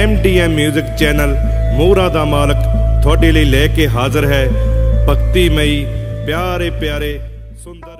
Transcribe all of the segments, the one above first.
M D M 뮤직 channel Mohra ਦਾ ਮਾਲਕ ਤੁਹਾਡੇ ਲਈ ਲੈ ਕੇ ਹਾਜ਼ਰ ਹੈ ਭਗਤੀਮਈ ਪਿਆਰੇ ਪਿਆਰੇ ਸੁੰਦਰ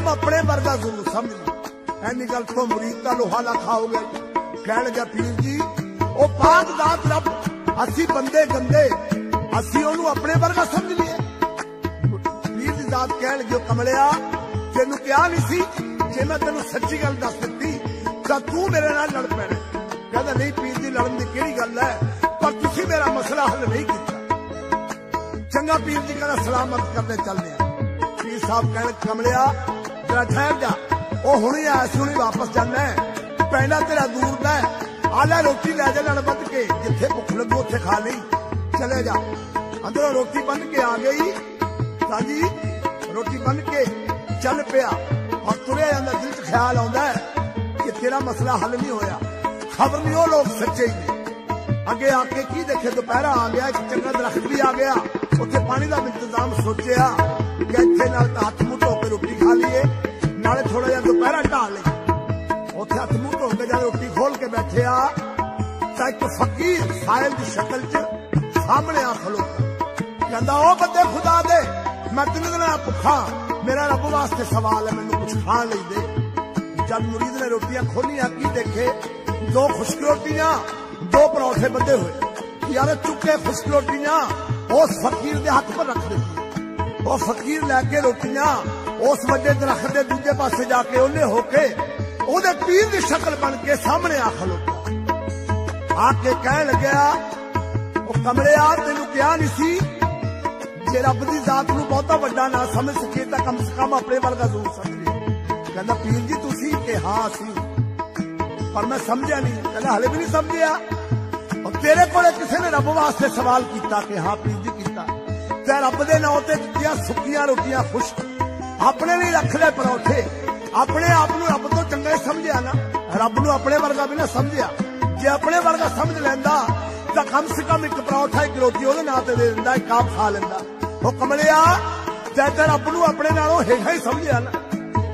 ਕੰਮ ਆਪਣੇ ਵਰਗਾ ਜ਼ੁਲਮ ਸਮਝਣਾ ਐਨੀ ਗੱਲ ਤੋਂ ਮੁਰੀਦ ਦਾ ਲੋਹਾ ਲਾ ਖਾਓਗੇ। ਕਹਿਣਗੇ ਪੀਰ ਜੀ, ਉਹ ਪਾਕ ਦਾਤ ਰੱਬ, ਅਸੀਂ ਬੰਦੇ ਗੰਦੇ, ਅਸੀਂ ਉਹਨੂੰ ਆਪਣੇ ਵਰਗਾ ਸਮਝ ਲਈਏ। ਪੀਰ ਦੀ ਦਾਤ ਕਹਿਣਗੇ ਕਮਲਿਆ, ਤੈਨੂੰ ਕਿਹਾ ਨਹੀਂ ਸੀ ਜੇ ਮੈਂ ਤੈਨੂੰ ਸੱਚੀ ਗੱਲ ਦੱਸ ਦਿੱਤੀ, ਤਾਂ ਤੂੰ ਮੇਰੇ ਨਾਲ ਲੜ ਪੈਣਾ। ਕਹਿੰਦਾ, ਨਹੀਂ ਪੀਰ ਜੀ, ਲੜਨ ਦੀ ਕਿਹੜੀ ਗੱਲ ਹੈ? ਪਰ ਤੁਸੀਂ ਮੇਰਾ ਮਸਲਾ ਹੱਲ ਨਹੀਂ ਕੀਤਾ। ਚੰਗਾ ਪੀਰ ਜੀ ਕਹਿੰਦਾ, ਸਲਾਮਤ ਕਰਦੇ ਚੱਲਦੇ ਆ ਪੀਰ ਸਾਹਿਬ ਕਹਿਣ ਕਮਲਿਆ ਮੇਰਾ ਠਹਿਰ ਜਾ। ਉਹ ਹੁਣੇ ਆਇਆ ਸੀ, ਹੁਣੇ ਵਾਪਸ ਜਾਣਾ ਹੈ। ਪੈਣਾ ਤੇਰਾ ਦੂਰ ਦਾ ਆਲਾ ਰੋਟੀ ਲੈ ਜਾ ਨਾਲ ਬੰਦ ਕੇ। ਜਿੱਥੇ ਭੁੱਖ ਲੱਗੂ ਉੱਥੇ ਖਾ ਲਈ। ਚਲੇ ਜਾ। ਅੰਦਰੋਂ ਰੋਟੀ ਬੰਨ ਕੇ ਆ ਗਈ। ਸਾਜੀ, ਰੋਟੀ ਬੰਨ ਕੇ ਚੱਲ ਪਿਆ। ਔਰ ਤੁਰਿਆ ਜਾਂਦਾ, ਦਿਲ 'ਚ ਖਿਆਲ ਆਉਂਦਾ ਕਿ ਤੇਰਾ ਮਸਲਾ ਹੱਲ ਨਹੀਂ ਹੋਇਆ। ਖਬਰ ਨਹੀਂ, ਉਹ ਲੋਕ ਸੱਚੇ ਹੀ ਨੇ। ਅੱਗੇ ਆ ਕੇ ਕੀ ਦੇਖੇ? ਦੁਪਹਿਰਾ ਆ ਗਿਆ, ਇੱਕ ਚੰਗਾ ਦਰਖਤ ਵੀ ਆ ਗਿਆ। ਉੱਥੇ ਪਾਣੀ ਦਾ ਇੰਤਜ਼ਾਮ ਸੋਚਿਆ। ਕਿ ਇੱਥੇ ਨਾਲ ਤਾਂ ਤਾਂ ਇੱਕ ਫਕੀਰ ਸਾਇਲ ਦੀ ਸ਼ਕਲ 'ਚ ਸਾਹਮਣੇ ਆ ਖਲੋਤਾ ਕਹਿੰਦਾ ਉਹ ਬੰਦੇ ਖੁਦਾ ਦੇ ਮੈਂ ਤਿੰਨ ਦਿਨਾਂ ਭੁੱਖਾ ਮੇਰਾ ਰੱਬ ਵਾਸਤੇ ਸਵਾਲ ਹੈ ਮੈਨੂੰ ਕੁਝ ਖਾਣ ਲਈ ਦੇ ਜਦ ਮੁਰੀਦ ਨੇ ਰੋਟੀਆਂ ਖੋਲੀਆਂ ਕੀ ਦੇਖੇ ਦੋ ਖੁਸ਼ਕ ਰੋਟੀਆਂ ਦੋ ਪਰੌਠੇ ਬੰਦੇ ਹੋਏ ਯਾਰ ਚੁੱਕੇ ਖੁਸ਼ਕ ਰੋਟੀਆਂ ਉਸ ਫਕੀਰ ਦੇ ਹੱਥ 'ਪਰ ਰੱਖ ਦਿੱਤੀ ਉਹ ਫਕੀਰ ਲੈ ਕੇ ਰੋਟੀਆਂ ਉਸ ਵੱਡੇ ਦਰਖਤ ਦੇ ਦੂਜੇ ਪਾਸੇ ਜਾ ਕੇ ਉਹਨੇ ਹੋ ਕੇ ਉਹਦੇ ਪੀਰ ਦੀ ਸ਼ਕਲ ਬਣ ਕੇ ਸਾਹਮਣੇ ਆ ਖਲੋਤਾ ਆ ਕੇ ਕਹਿਣ ਲੱਗਿਆ, ਉਹ ਕਮਲਿਆ ਤੈਨੂੰ ਕਿਹਾ ਨਹੀਂ ਸੀ ਜੇ ਰੱਬ ਦੀ ਜ਼ਾਤ ਨੂੰ ਬਹੁਤਾ ਵੱਡਾ ਨਾ ਸਮਝ ਸਕੇ ਤਾਂ ਕਮ ਸੇ ਕਮ ਆਪਣੇ ਵਰਗਾ ਜ਼ਰੂਰ ਸਮਝੇ ਕਹਿੰਦਾ, ਪੀਰ ਜੀ, ਤੁਸੀਂ ਕਿ ਹਾਂ ਸੀ, ਪਰ ਮੈਂ ਸਮਝਿਆ ਨਹੀਂ ਕਹਿੰਦਾ, ਹਲੇ ਵੀ ਨਹੀਂ ਸਮਝਿਆ। ਉਹ ਤੇਰੇ ਕੋਲੇ ਕਿਸੇ ਨੇ ਰੱਬ ਵਾਸਤੇ ਸਵਾਲ ਕੀਤਾ ਕਿ ਹਾਂ ਪੀਰ ਜੀ, ਕੀਤਾ। ਤੇ ਰੱਬ ਦੇ ਨਾਂ ਤੇ ਦਿੱਤੀਆਂ ਸੁੱਕੀਆਂ ਰੋਟੀਆਂ ਖੁਸ਼ਕ ਆਪਣੇ ਲਈ ਰੱਖ ਲੈ ਪਰੌਠੇ। ਆਪਣੇ ਆਪ ਨੂੰ ਰੱਬ ਤੋਂ ਚੰਗਾ ਸਮਝਿਆ ਨਾ। ਰੱਬ ਨੂੰ ਆਪਣੇ ਵਰਗਾ ਵੀ ਨਾ ਸਮਝਿਆ। ਜੇ ਆਪਣੇ ਵਰਗਾ ਸਮਝ ਲੈਂਦਾ, ਤਾਂ ਕਮ ਸੇ ਕਮ ਇੱਕ ਪਰੌਠਾ, ਇੱਕ ਰੋਟੀ ਉਹਦੇ ਨਾਂ ਤੇ ਦੇ ਦਿੰਦਾ, ਇੱਕ ਆਪ ਖਾ ਲੈਂਦਾ। ਉਹ ਕਮਲਿਆ ਤੇ ਤੇ ਰੱਬ ਨੂੰ ਆਪਣੇ ਨਾਲੋਂ ਹੇਠਾਂ ਹੀ ਸਮਝਿਆ ਨਾ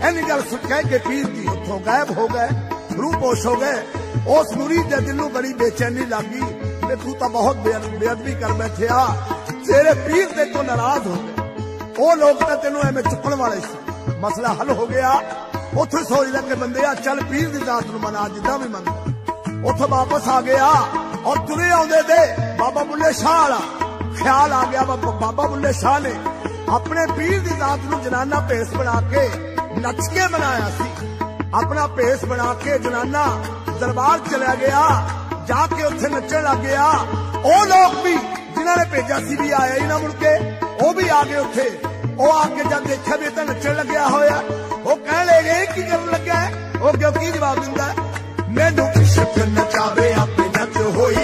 ਐਨੀ ਗੱਲ ਸੁਣ ਕਹਿ ਕੇ ਪੀਰ ਦੀ ਉੱਥੋਂ ਗਾਇਬ ਹੋ ਗਏ, ਰੂਹ ਪੋਸ਼ ਹੋ ਗਏ। ਉਸ ਮੁਰੀਦ ਦੇ ਦਿਲ ਨੂੰ ਬੜੀ ਬੇਚੈਨੀ ਲੱਗੀ। ਤੇ ਤੂੰ ਤਾਂ ਬਹੁਤ ਬੇਅਦਬੀ ਕਰ ਬੈਠਿਆ। ਤੇਰੇ ਪੀਰ ਤੇ ਤੋਂ ਨਾਰਾਜ਼ ਹੋ ਗਏ। ਉਹ ਲੋਕ ਤਾਂ ਤੈਨੂੰ ਐਵੇਂ ਚੁੱਕਣ ਵਾਲੇ ਸੀ। ਮਸਲਾ ਹੱਲ ਹੋ ਗਿਆ। ਉੱਥੇ ਸੋਚਦਾ ਕਿ ਬੰਦੇ ਆ, ਚੱਲ ਪੀਰ ਦੀ ਜ਼ਾਤ ਨੂੰ ਮਨਾ, ਜਿੱਦਾਂ ਵੀ ਮੰਨਦਾ। ਉੱਥੇ ਵਾਪਸ ਆ ਗਿਆ ਔਰ ਤੁਰੇ ਆਉਂਦੇ ਤੇ ਬਾਬਾ ਬੁੱਲੇ ਸ਼ਾਹ ਵਾਲਾ ਖਿਆਲ ਆ ਗਿਆ। ਬਾਬਾ ਬੁੱਲੇ ਸ਼ਾਹ ਨੇ ਆਪਣੇ ਪੀਰ ਦੀ ਦਾਤ ਨੂੰ ਜਨਾਨਾ ਭੇਸ ਬਣਾ ਕੇ ਨੱਚ ਕੇ ਬਣਾਇਆ ਸੀ। ਆਪਣਾ ਭੇਸ ਬਣਾ ਕੇ ਜਨਾਨਾ ਦਰਬਾਰ ਚਲਿਆ ਗਿਆ, ਜਾ ਕੇ ਉੱਥੇ ਨੱਚਣ ਲੱਗ ਗਿਆ। ਉਹ ਲੋਕ ਵੀ ਜਿਨ੍ਹਾਂ ਨੇ ਭੇਜਿਆ ਸੀ ਵੀ ਆਇਆ ਹੀ ਨਾ ਮੁੜ ਕੇ, ਉਹ ਵੀ ਆ ਗਏ ਉੱਥੇ। ਉਹ ਆ ਕੇ ਜਦ ਦੇਖਿਆ ਵੀ ਤਾਂ ਨੱਚਣ ਲੱਗਿਆ ਹੋਇਆ, ਉਹ ਕਹਿਣ ਲੱਗੇ ਕੀ ਕਰਨ ਲੱਗਾ ਉਹ ਕਿਉਂ ਕੀ ਜਵਾਬ ਦਿੰਦਾ? ਮੈਨੂੰ ਇਸ਼ਕ ਨਚਾਵੇ ਆਪੇ ਨੱਚ ਹੋਈ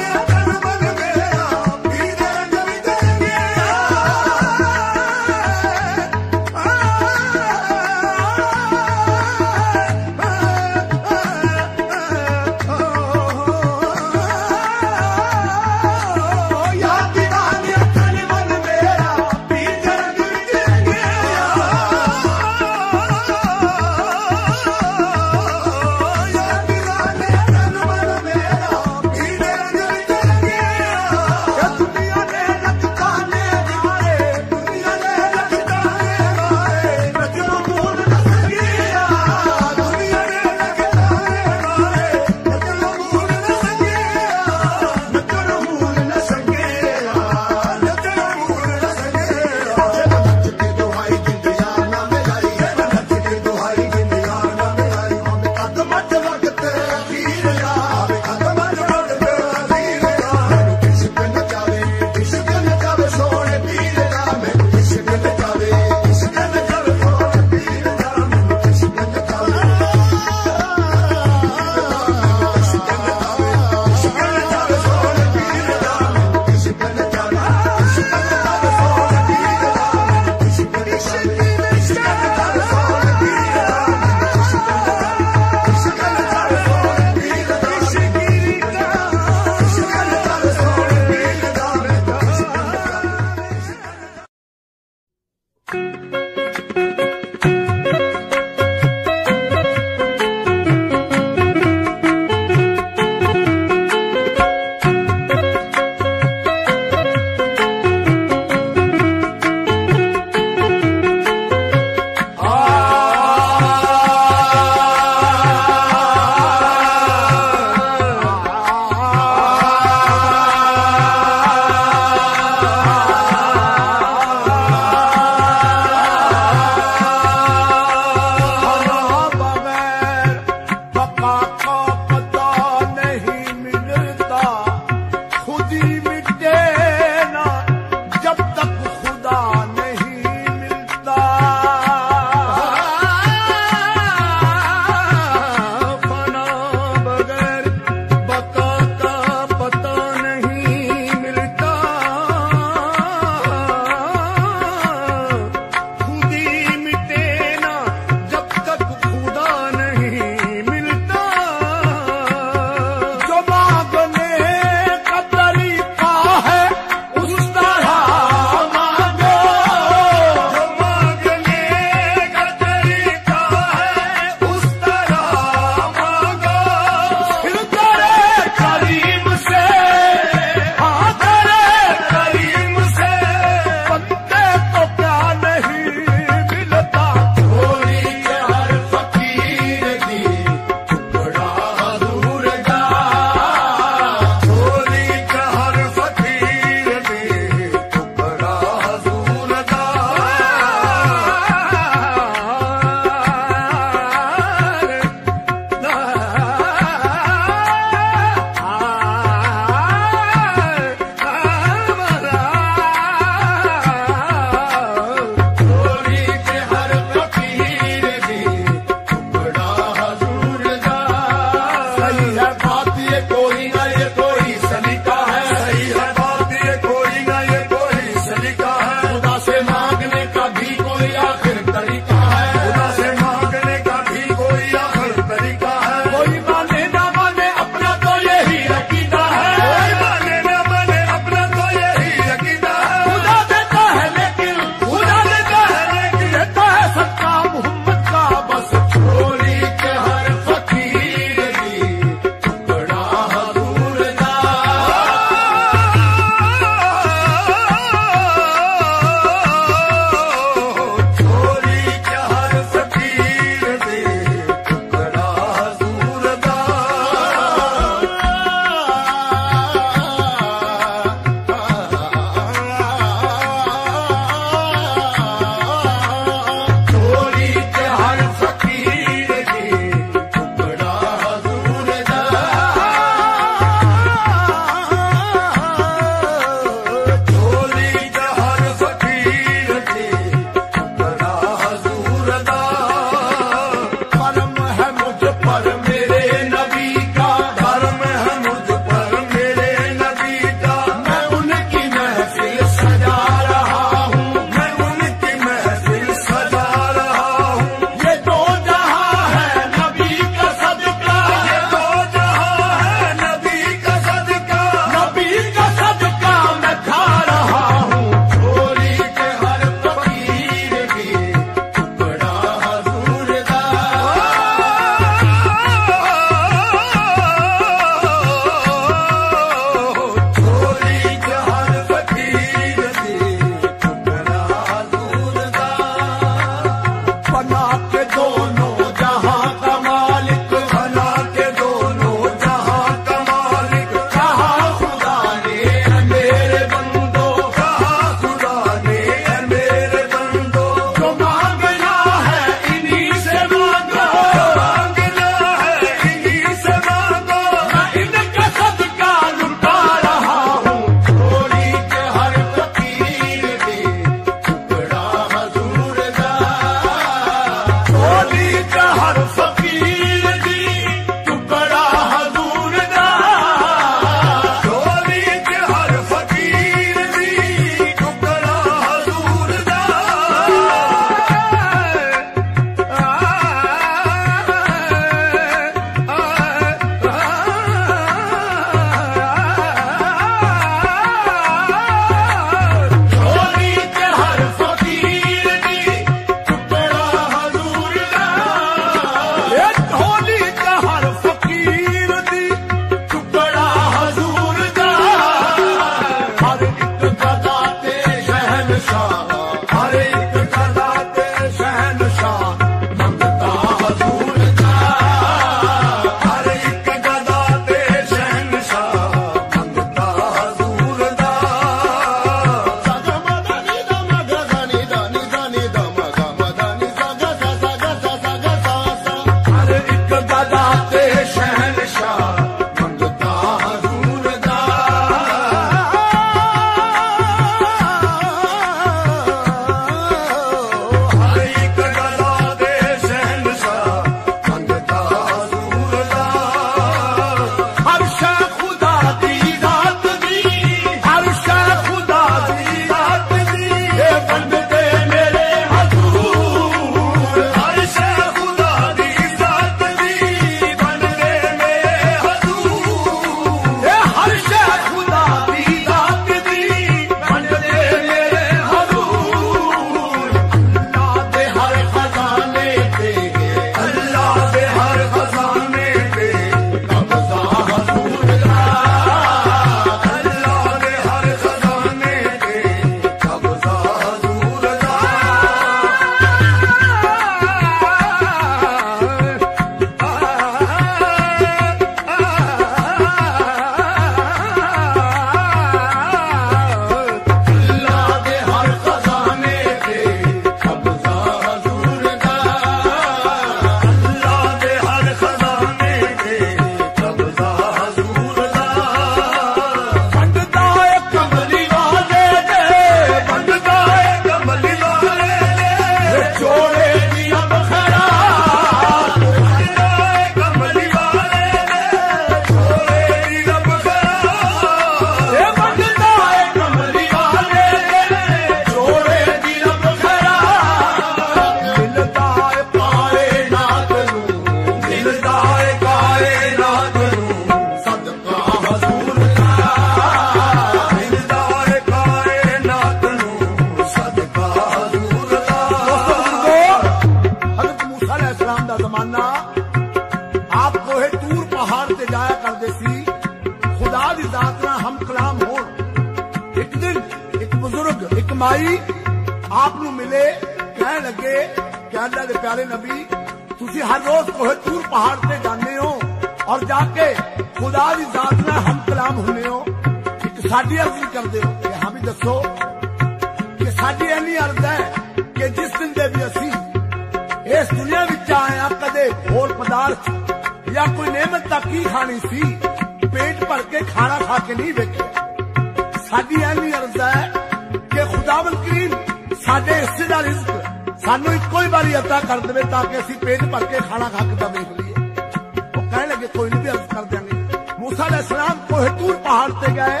पेट भर के खाना खा के देख लिए वो कहने लगे कोई नहीं अर्ज़ कर देंगे मूसा सलाम कोहेतूर पहाड़ से गए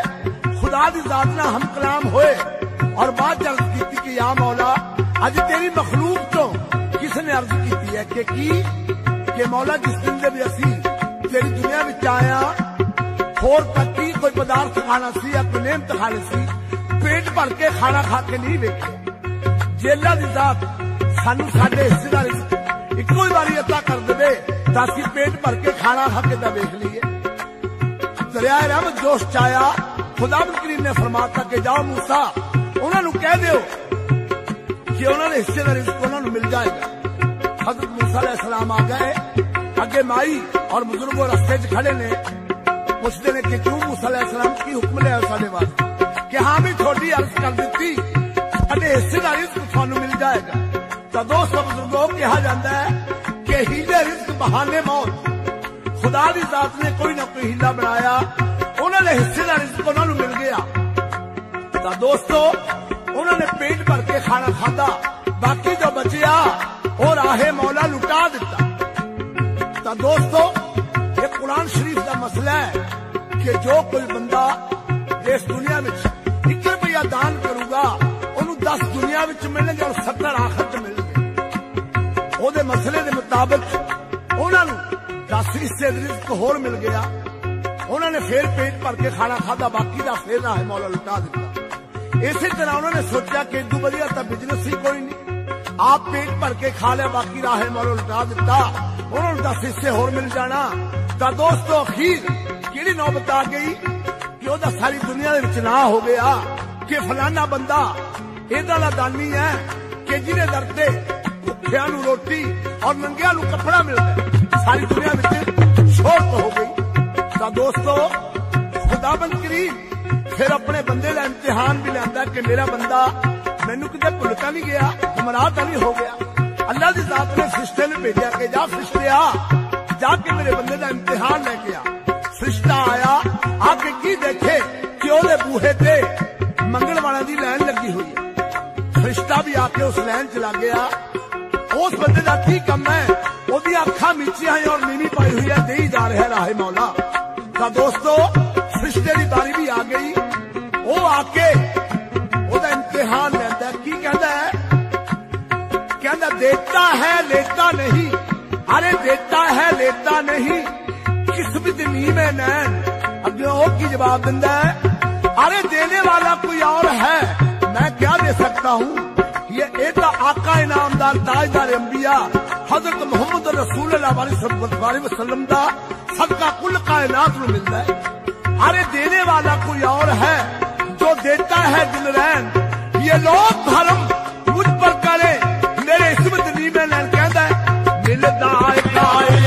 खुदा दी जात हम कलाम होए और बात अर्ज़ की कि या मौला अज तेरी मखलूक तो किसने अर्ज़ की है कि की के मौला जिस दिन दे भी असी तेरी दुनिया में आया होर पत्ती कोई पदार्थ खाना सी या कोई नेमत खानी सी पेट भर के खाना खा के नहीं वेखे जेला दी जात सानू साडे हिस्सेदारी ਤਾਂ ਅਸੀਂ ਪੇਟ ਭਰ ਕੇ ਖਾਣਾ ਖਾ ਕੇ ਤਾਂ ਵੇਖ ਲਈਏ। ਦਰਿਆ ਰਹਿਮਤ ਜੋਸ਼ ਚ ਆਇਆ। ਖੁਦਾਵੰਦ ਕਰੀਮ ਨੇ ਫਰਮਾਤਾ ਕਿ ਜਾਓ ਮੂਸਾ, ਉਹਨਾਂ ਨੂੰ ਕਹਿ ਦਿਓ ਕਿ ਉਹਨਾਂ ਦੇ ਹਿੱਸੇ ਦਾ ਰਿਜ਼ਕ ਉਹਨਾਂ ਨੂੰ ਮਿਲ ਜਾਏਗਾ। ਹਜ਼ਰਤ ਮੂਸਾ ਅਲੈਹਿਸਸਲਾਮ ਆ ਗਏ। ਅੱਗੇ ਮਾਈ ਔਰ ਬਜ਼ੁਰਗੋ ਰਸਤੇ 'ਚ ਖੜੇ ਨੇ। ਪੁੱਛਦੇ ਨੇ ਕਿ ਕਿਉਂ ਮੂਸਾ ਅਲੈਹਿਸਸਲਾਮ ਕੀ ਹੁਕਮ ਲਿਆ ਸਾਡੇ ਵਾਸਤੇ? ਕਿ ਹਾਂ ਵੀ ਤੁਹਾਡੀ ਅਰਜ਼ ਕਰ ਦਿੱਤੀ। ਸਾਡੇ ਹਿੱਸੇ ਦਾ ਰਿਜ਼ਕ ਤੁਹਾਨੂੰ ਮਿਲ ਜਾਏਗਾ। ਤਾਂ ਦੋਸਤੋ ਬਜ਼ੁਰਗੋ, ਕਿਹਾ ਜਾਂਦਾ ਹੈ बहाने मौत। खुदा की जात ने कोई ना कोई हीला बनाया। उन्होंने हिस्से का रिस्क उन्होंने मिल गया। तो दोस्तों, उन्होंने पेट भर के खाना खादा बाकी जो बचिया, और आहे मौला लुटा दिता। तो दोस्तों, ये कुरान शरीफ का मसला है कि जो कोई बंदा इस दुनिया में एक रुपया दान करूगा उन्होंने दस दुनिया मिलेंगे और सत्तर आखिर मिलेंगे मसले के मुताबिक 10 ਦੇ ਰਿਜ਼ਕ ਹੋਰ ਮਿਲ ਗਿਆ। ਉਹਨਾਂ ਨੇ ਫੇਰ ਪੇਟ ਭਰ ਕੇ ਖਾਣਾ ਖਾਦਾ ਬਾਕੀ ਦਾ ਫੇਰ ਰਾਹ ਮੌਲਾ ਲੁਟਾ ਦਿੱਤਾ। ਇਸੇ ਤਰ੍ਹਾਂ ਉਹਨਾਂ ਨੇ ਸੋਚਿਆ ਕਿ ਇਦੋਂ ਵਧੀਆ ਤਾਂ ਬਿਜ਼ਨਸ ਹੀ ਕੋਈ ਨਹੀਂ। ਆਪ ਪੇਟ ਭਰ ਕੇ ਖਾ ਲਿਆ, ਬਾਕੀ ਰਾਹ ਮੌਲਾ ਲੁਟਾ ਦਿੱਤਾ। ਉਹਨਾਂ ਨੂੰ 10 ਹਿੱਸੇ ਹੋਰ ਮਿਲ ਜਾਣਾ। ਤਾਂ ਦੋਸਤੋ, ਅਖੀਰ ਕਿਹੜੀ ਨੌਬਤ ਆ ਗਈ ਕਿ ਉਹਦਾ ਸਾਰੀ ਦੁਨੀਆ ਦੇ ਵਿੱਚ ਨਾ ਹੋ ਗਿਆ ਕਿ ਫਲਾਨਾ ਬੰਦਾ ਇਹਦਾ ਦਾ ਦਾਨੀ ਹੈ ਕਿ ਜਿਹਦੇ ਦਰ ਤੇ ਭੁੱਖਿਆਂ ਨੂੰ ਰੋਟੀ ਔਰ ਨੰਗਿਆਂ ਨੂੰ ਕੱਪੜਾ ਮਿਲਦਾ ਸਾਰੀ ਦੁਨੀਆ ਵਿੱਚ ਤਾਂ ਦੋਸਤੋ ਖੁਦਾਬੰਦ ਕਰੀਮ ਫਿਰ ਆਪਣੇ ਬੰਦੇ ਦਾ ਇਮਤਿਹਾਨ ਵੀ ਲੈਂਦਾ ਕਿ ਮੇਰਾ ਬੰਦਾ ਮੈਨੂੰ ਕਿਤੇ ਭੁੱਲ ਤਾਂ ਨਹੀਂ ਗਿਆ ਗੁਮਰਾਹ ਤਾਂ ਨਹੀਂ ਹੋ ਗਿਆ ਅੱਲਾ ਦੀ ਜ਼ਾਤ ਨੇ ਫਰਿਸ਼ਤੇ ਨੂੰ ਭੇਜਿਆ ਕਿ ਜਾ ਫਰਿਸ਼ਤਿਆ ਜਾ ਕੇ ਮੇਰੇ ਬੰਦੇ ਦਾ ਇਮਤਿਹਾਨ ਲੈ ਕੇ ਆ ਫਰਿਸ਼ਤਾ ਆਇਆ ਆ ਕੇ ਕੀ ਦੇਖੇ ਕਿ ਉਹਦੇ ਬੂਹੇ ਤੇ ਮੰਗਣ ਵਾਲਿਆਂ ਦੀ ਲਾਈਨ ਲੱਗੀ ਹੋਈ ਹੈ ਫਰਿਸ਼ਤਾ ਵੀ ਆ ਕੇ ਉਸ ਲਾਈਨ ਚ ਲੱਗ ਗਿਆ ਉਸ ਬੰਦੇ ਦਾ ਕੀ ਕੰਮ ਹੈ ਉਹਦੀਆਂ ਅੱਖਾਂ ਮੀਚੀਆਂ ਹੈ ਔਰ ਨੀਵੀਂ ਪਾਈ ਹੋਈ ਹੈ ਦੇਈ ਜਾ ਰਿਹਾ ਰਾਹੇ ਮੌਲਾ ਤਾਂ ਦੋਸਤੋ ਫਰਿਸ਼ਤੇ ਦੀ ਬਾਰੀ ਵੀ ਆ ਗਈ ਉਹ ਆ ਕੇ ਉਹਦਾ ਇਮਤਿਹਾਨ ਲੈਂਦਾ ਕੀ ਕਹਿੰਦਾ ਹੈ ਕਹਿੰਦਾ ਦੇਤਾ ਹੈ लेता नहीं अरे देता है लेता नहीं किस्मत नी में नैन अगे वो की जवाब दिंदा है अरे देने वाला कोई और है मैं क्या दे सकता हूँ ये एक आका इनामदार ताजदार अंबिया हज़रत मोहम्मद रसूल वसलम का सबका कुल कायनात में मिलता है। अरे देने वाला कोई और है जो देता है दिल रैन। ये लोग धर्म मुझ पर करे, मेरे इसमें दिल्ली में कहता है, मिलता है।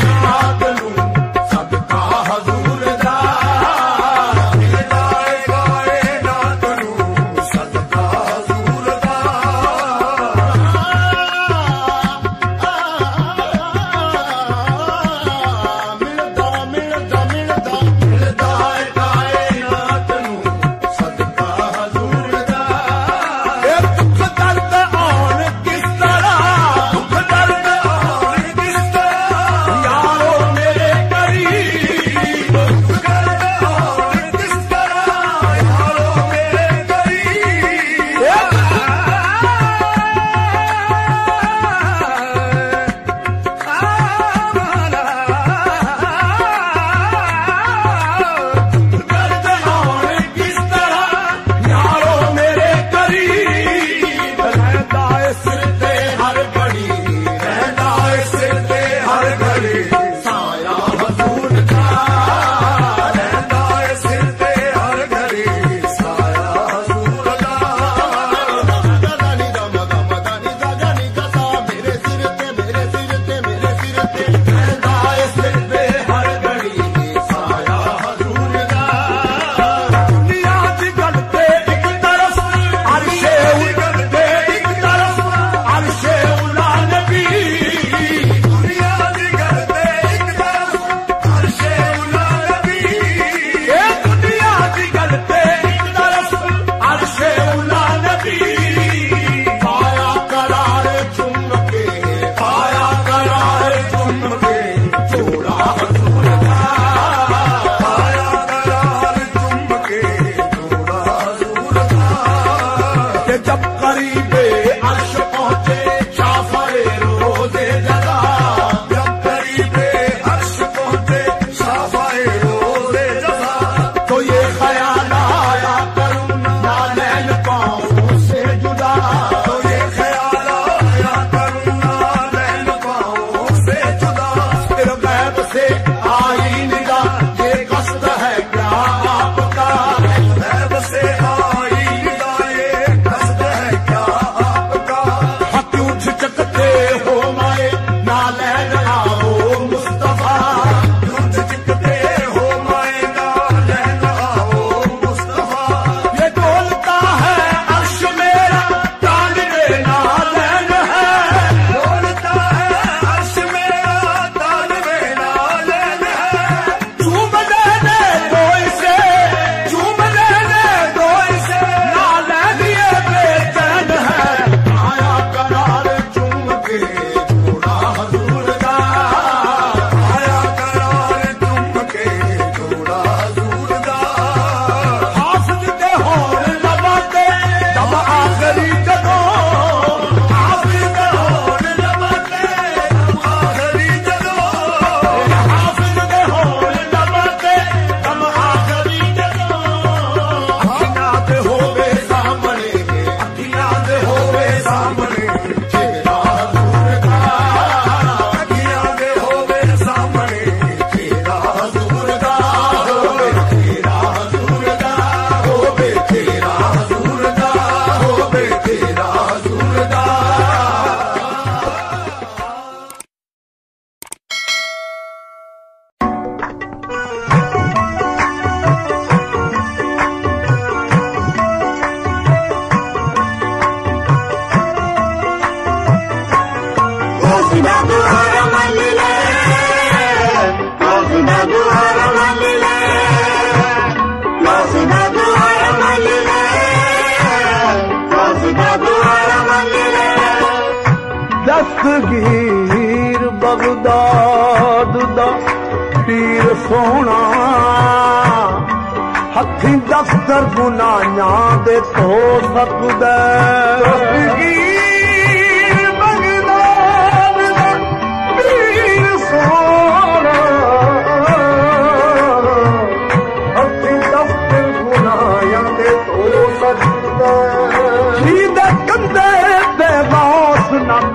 ਦਸਤਗੀਰ ਬਗਦਾਦ ਦਾ ਪੀਰ ਸੋਹਣਾ। ਹੱਥੀਂ ਦਫਤਰ ਗੁਨਾਹਾਂ ਦੇ ਧੋ ਸਕਦਾ। ਦਸਤਗੀਰ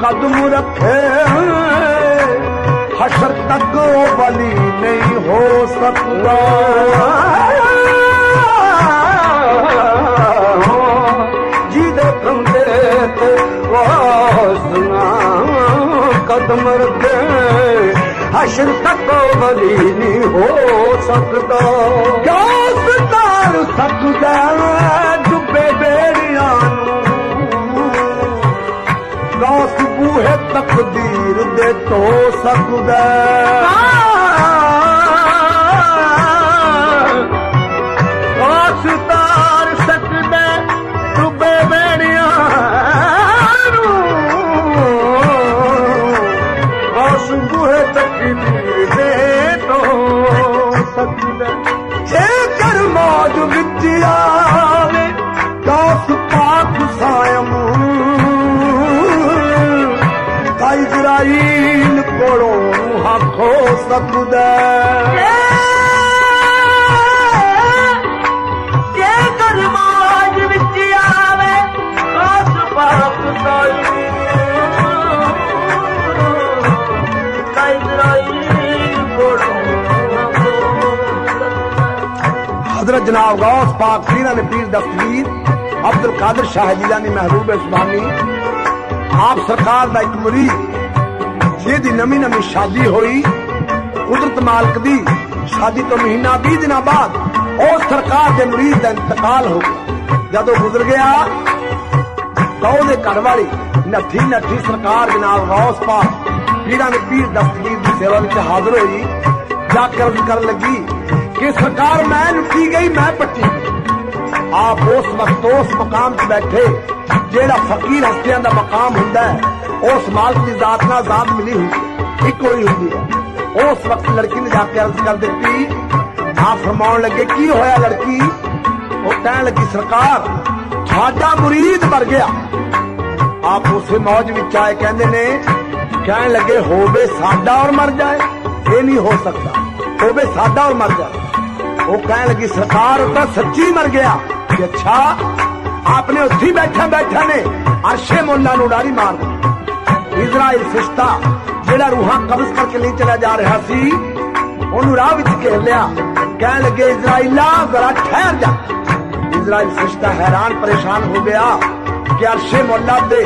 कदम रखे हशर तक बली नहीं हो सकता। जीदे कंधे ते वासना कदम रखे हशर तक बली नहीं हो सकता। क्या सकता सकता दोस्त बूहे तकदीर दे तो सकदा। हज़रत जनग पाक सीरा पीर दफ़ वीर अब्दुल محبوب शाह जीदा سرکار دا आप सरकार جی دی जहिड़ी नवी नमी शादी ਕੁਦਰਤ ਮਾਲਕ ਦੀ ਸ਼ਾਦੀ ਤੋਂ ਮਹੀਨਾ 20 ਦਿਨਾਂ ਬਾਅਦ ਉਸ ਸਰਕਾਰ ਦੇ ਮਰੀਜ਼ ਦਾ ਇੰਤਕਾਲ ਹੋ ਗਿਆ। ਜਦੋਂ ਗੁਜ਼ਰ ਗਿਆ, ਤਾਂ ਉਹਦੇ ਘਰ ਵਾਲੀ ਨੱਠੀ ਨੱਠੀ ਸਰਕਾਰ ਜਨਾਬ ਗੌਸ ਪਾਕ ਪੀਰਾਂ ਦੇ ਪੀਰ ਦਸਤਗੀਰ ਦੀ ਸੇਵਾ ਵਿੱਚ ਹਾਜ਼ਰ ਹੋਈ। ਜਾ ਕੇ ਕਰਨ ਲੱਗੀ ਕਿ ਸਰਕਾਰ ਮੈਂ ਲੁੱਟੀ ਗਈ, ਮੈਂ ਪੱਟੀ ਗਈ। ਆਪ ਉਸ ਵਕਤ ਉਸ ਮਕਾਮ 'ਤੇ ਬੈਠੇ, ਜਿਹੜਾ ਫਕੀਰ ਹਸਤੀਆਂ ਦਾ ਮਕਾਮ ਹੁੰਦਾ ਹੈ, ਉਸ ਮਾਲਕ ਦੀ ਜ਼ਾਤ ਨਾਲ ਜ਼ਾਤ ਮਿਲੀ ਹੁੰਦੀ ਹੈ। ਇੱਕੋ ਹੀ ਹੁੰਦੀ ਹੈ। ਉਸ ਵਕਤ ਲੜਕੀ ਨੇ ਜਾ ਕੇ ਅਰਜ਼ ਕਰ ਦਿੱਤੀ। ਆਪ ਫਰਮਾਉਣ ਲੱਗੇ, ਕੀ ਹੋਇਆ ਲੜਕੀ? ਉਹ ਕਹਿਣ ਲੱਗੀ, ਸਰਕਾਰ, ਸਾਡਾ ਮੁਰੀਦ ਮਰ ਗਿਆ। ਆਪ ਉਸੇ ਮੌਜ ਵਿੱਚ ਆਏ, ਕਹਿੰਦੇ ਨੇ, ਕਹਿਣ ਲੱਗੇ, ਹੋਵੇ ਸਾਡਾ ਔਰ ਮਰ ਜਾਏ। ਇਹ ਨਹੀਂ ਹੋ ਸਕਦਾ। ਹੋਵੇ ਸਾਡਾ ਔਰ ਮਰ ਜਾਏ। ਉਹ ਕਹਿਣ ਲੱਗੀ, ਸਰਕਾਰ, ਉਹ ਤਾਂ ਸੱਚੀ ਮਰ ਗਿਆ। ਕਿ ਅੱਛਾ, ਆਪਨੇ ਉੱਥੇ ਬੈਠਾ ਬੈਠਾ ਨੇ, ਅਰਸ਼ੇ ਮੁੱਲਾ ਨੂੰ ਡਾਰੀ ਮਾਰ ਦਿੱਤੀ ਇਜ਼ਰਾਈਲ ਫਿਸ਼ਤਾ ਜਿਹੜਾ ਰੂਹਾਂ ਕਬਜ਼ ਕਰਕੇ ਲਈ ਚਲਾ ਜਾ ਰਿਹਾ ਸੀ ਉਹਨੂੰ ਰਾਹ ਵਿੱਚ ਘੇਰ ਲਿਆ ਕਹਿਣ ਲੱਗੇ ਇਜ਼ਰਾਈਲਾ ਜ਼ਰਾ ਠਹਿਰ ਜਾ ਇਜ਼ਰਾਈਲ ਫਿਸ਼ਤਾ ਹੈਰਾਨ ਪਰੇਸ਼ਾਨ ਹੋ ਗਿਆ ਕਿ ਅਰਸ਼ੇ ਮੁੱਲਾ ਦੇ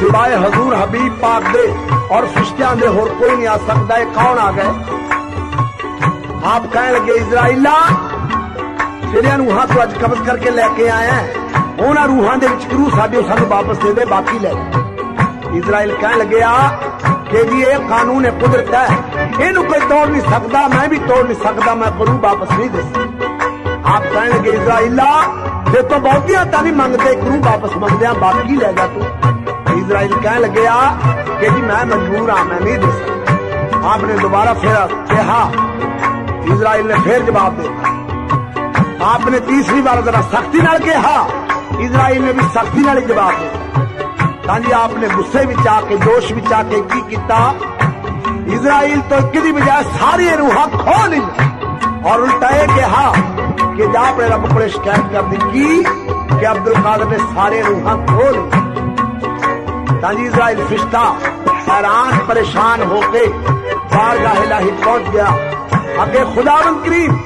ਸਿਵਾਏ ਹਜ਼ੂਰ ਹਬੀਬ ਪਾਕ ਦੇ ਔਰ ਫਿਸ਼ਤਿਆਂ ਦੇ ਹੋਰ ਕੋਈ ਨਹੀਂ ਆ ਸਕਦਾ ਇਹ ਕੌਣ ਆ ਗਏ ਆਪ ਕਹਿਣ ਲੱਗੇ ਇਜ਼ਰਾਈਲਾ ਜਿਹੜਿਆਂ ਨੂੰ ਹੱਥ ਅੱਜ ਕਬਜ਼ ਕਰਕੇ ਲੈ ਕੇ ਆਇਆ ਹੈ, ਉਹਨਾਂ ਰੂਹਾਂ ਦੇ ਵਿੱਚ ਰੂਹ ਸਾਡੇ ਸਾਨੂੰ ਵਾਪਸ ਦੇ ਦੇ ਬਾਕੀ ਲੈ ਜਾ ਇਜ਼ਰਾਈਲ ये भी कानून है, कुदरत है। इन कोई तोड़ नहीं सकता, मैं भी तोड़ नहीं सकता, मैं करूँ वापस नहीं दे सकता। आप कहेंगे, इजराइला, ये तो बहुत ही आता भी मंगते, करूँ वापस मंगते हैं, बाकी ले जा तू। इजराइल कह लगे कि जी मैं मजबूर हाँ मैं नहीं दे सकता। आपने दोबारा फिर कहा। इसराइल ने फिर जवाब देता आपने तीसरी बार जरा सख्ती नाल कहा। इसराइल ने भी सख्ती जवाब दिया। ਤਾਂ ਜੀ ਆਪਨੇ ਗੁੱਸੇ ਵਿੱਚ ਆ ਕੇ ਜੋਸ਼ ਵਿੱਚ ਆ ਕੇ ਕੀ ਕੀਤਾ ਇਜ਼ਰਾਈਲ ਤੋਂ ਕਿਦੀ ਬਜਾਏ ਸਾਰੀ ਰੂਹਾਂ ਖੋਹ ਲਈ ਔਰ ਉਲਟਾ ਇਹ ਕਿਹਾ ਕਿ ਜਾ ਆਪਣੇ ਰੱਬ ਕੋਲ ਸ਼ਿਕਾਇਤ ਕਰ ਦਿੱਤੀ ਕਿ ਅਬਦੁਲ ਕਾਦਰ ਨੇ ਸਾਰੇ ਰੂਹਾਂ ਖੋਹ ਲਈ ਤਾਂ ਜੀ ਇਜ਼ਰਾਈਲ ਫਿਸ਼ਤਾ हैरान परेशान होके बारगाह इलाही पहुंच गया ਅੱਗੇ ਖੁਦਾਵੰਦ ਕਰੀਮ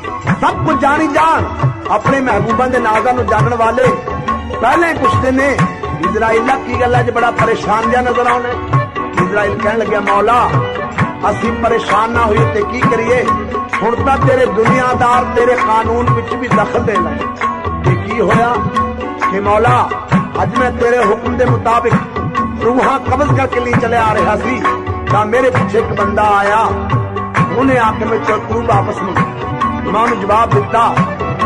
ਸਭ ਕੁਝ ਜਾਣੀ ਜਾਣ ਆਪਣੇ ਮਹਿਬੂਬਾਂ ਦੇ ਨਾਜ਼ਾਂ ਨੂੰ ਜਾਣਨ ਵਾਲੇ ਪਹਿਲੇ ਪੁੱਛਦੇ ਨੇ ਇਜ਼ਰਾਈਲਾ ਕੀ ਗੱਲ ਹੈ ਜੇ ਬੜਾ ਪਰੇਸ਼ਾਨ ਜਿਹਾ ਨਜ਼ਰ ਆਉਣਾ ਇਜ਼ਰਾਈਲ ਕਹਿਣ ਲੱਗਿਆ ਮੌਲਾ ਅਸੀਂ ਪਰੇਸ਼ਾਨ ਨਾ ਹੋਈਏ ਤੇ ਕੀ ਕਰੀਏ ਹੁਣ ਤਾਂ ਤੇਰੇ ਦੁਨੀਆਦਾਰ ਤੇਰੇ ਕਾਨੂੰਨ ਵਿੱਚ ਵੀ ਦਖਲ ਦੇ ਲਏ ਤੇ ਕੀ ਹੋਇਆ ਕਿ ਮੌਲਾ ਅੱਜ ਮੈਂ ਤੇਰੇ ਹੁਕਮ ਦੇ ਮੁਤਾਬਿਕ ਰੂਹਾਂ ਕਬਜ਼ ਕਰਕੇ ਲਈ ਚਲੇ ਆ ਰਿਹਾ ਸੀ ਤਾਂ ਮੇਰੇ ਪਿੱਛੇ ਇੱਕ ਬੰਦਾ ਆਇਆ ਉਹਨੇ ਆ ਕੇ ਮੇਰੇ ਚੋਕੂ ਵਾਪਸ ਨਹੀਂ ਮੈਂ ਉਹਨੂੰ ਜਵਾਬ ਦਿੱਤਾ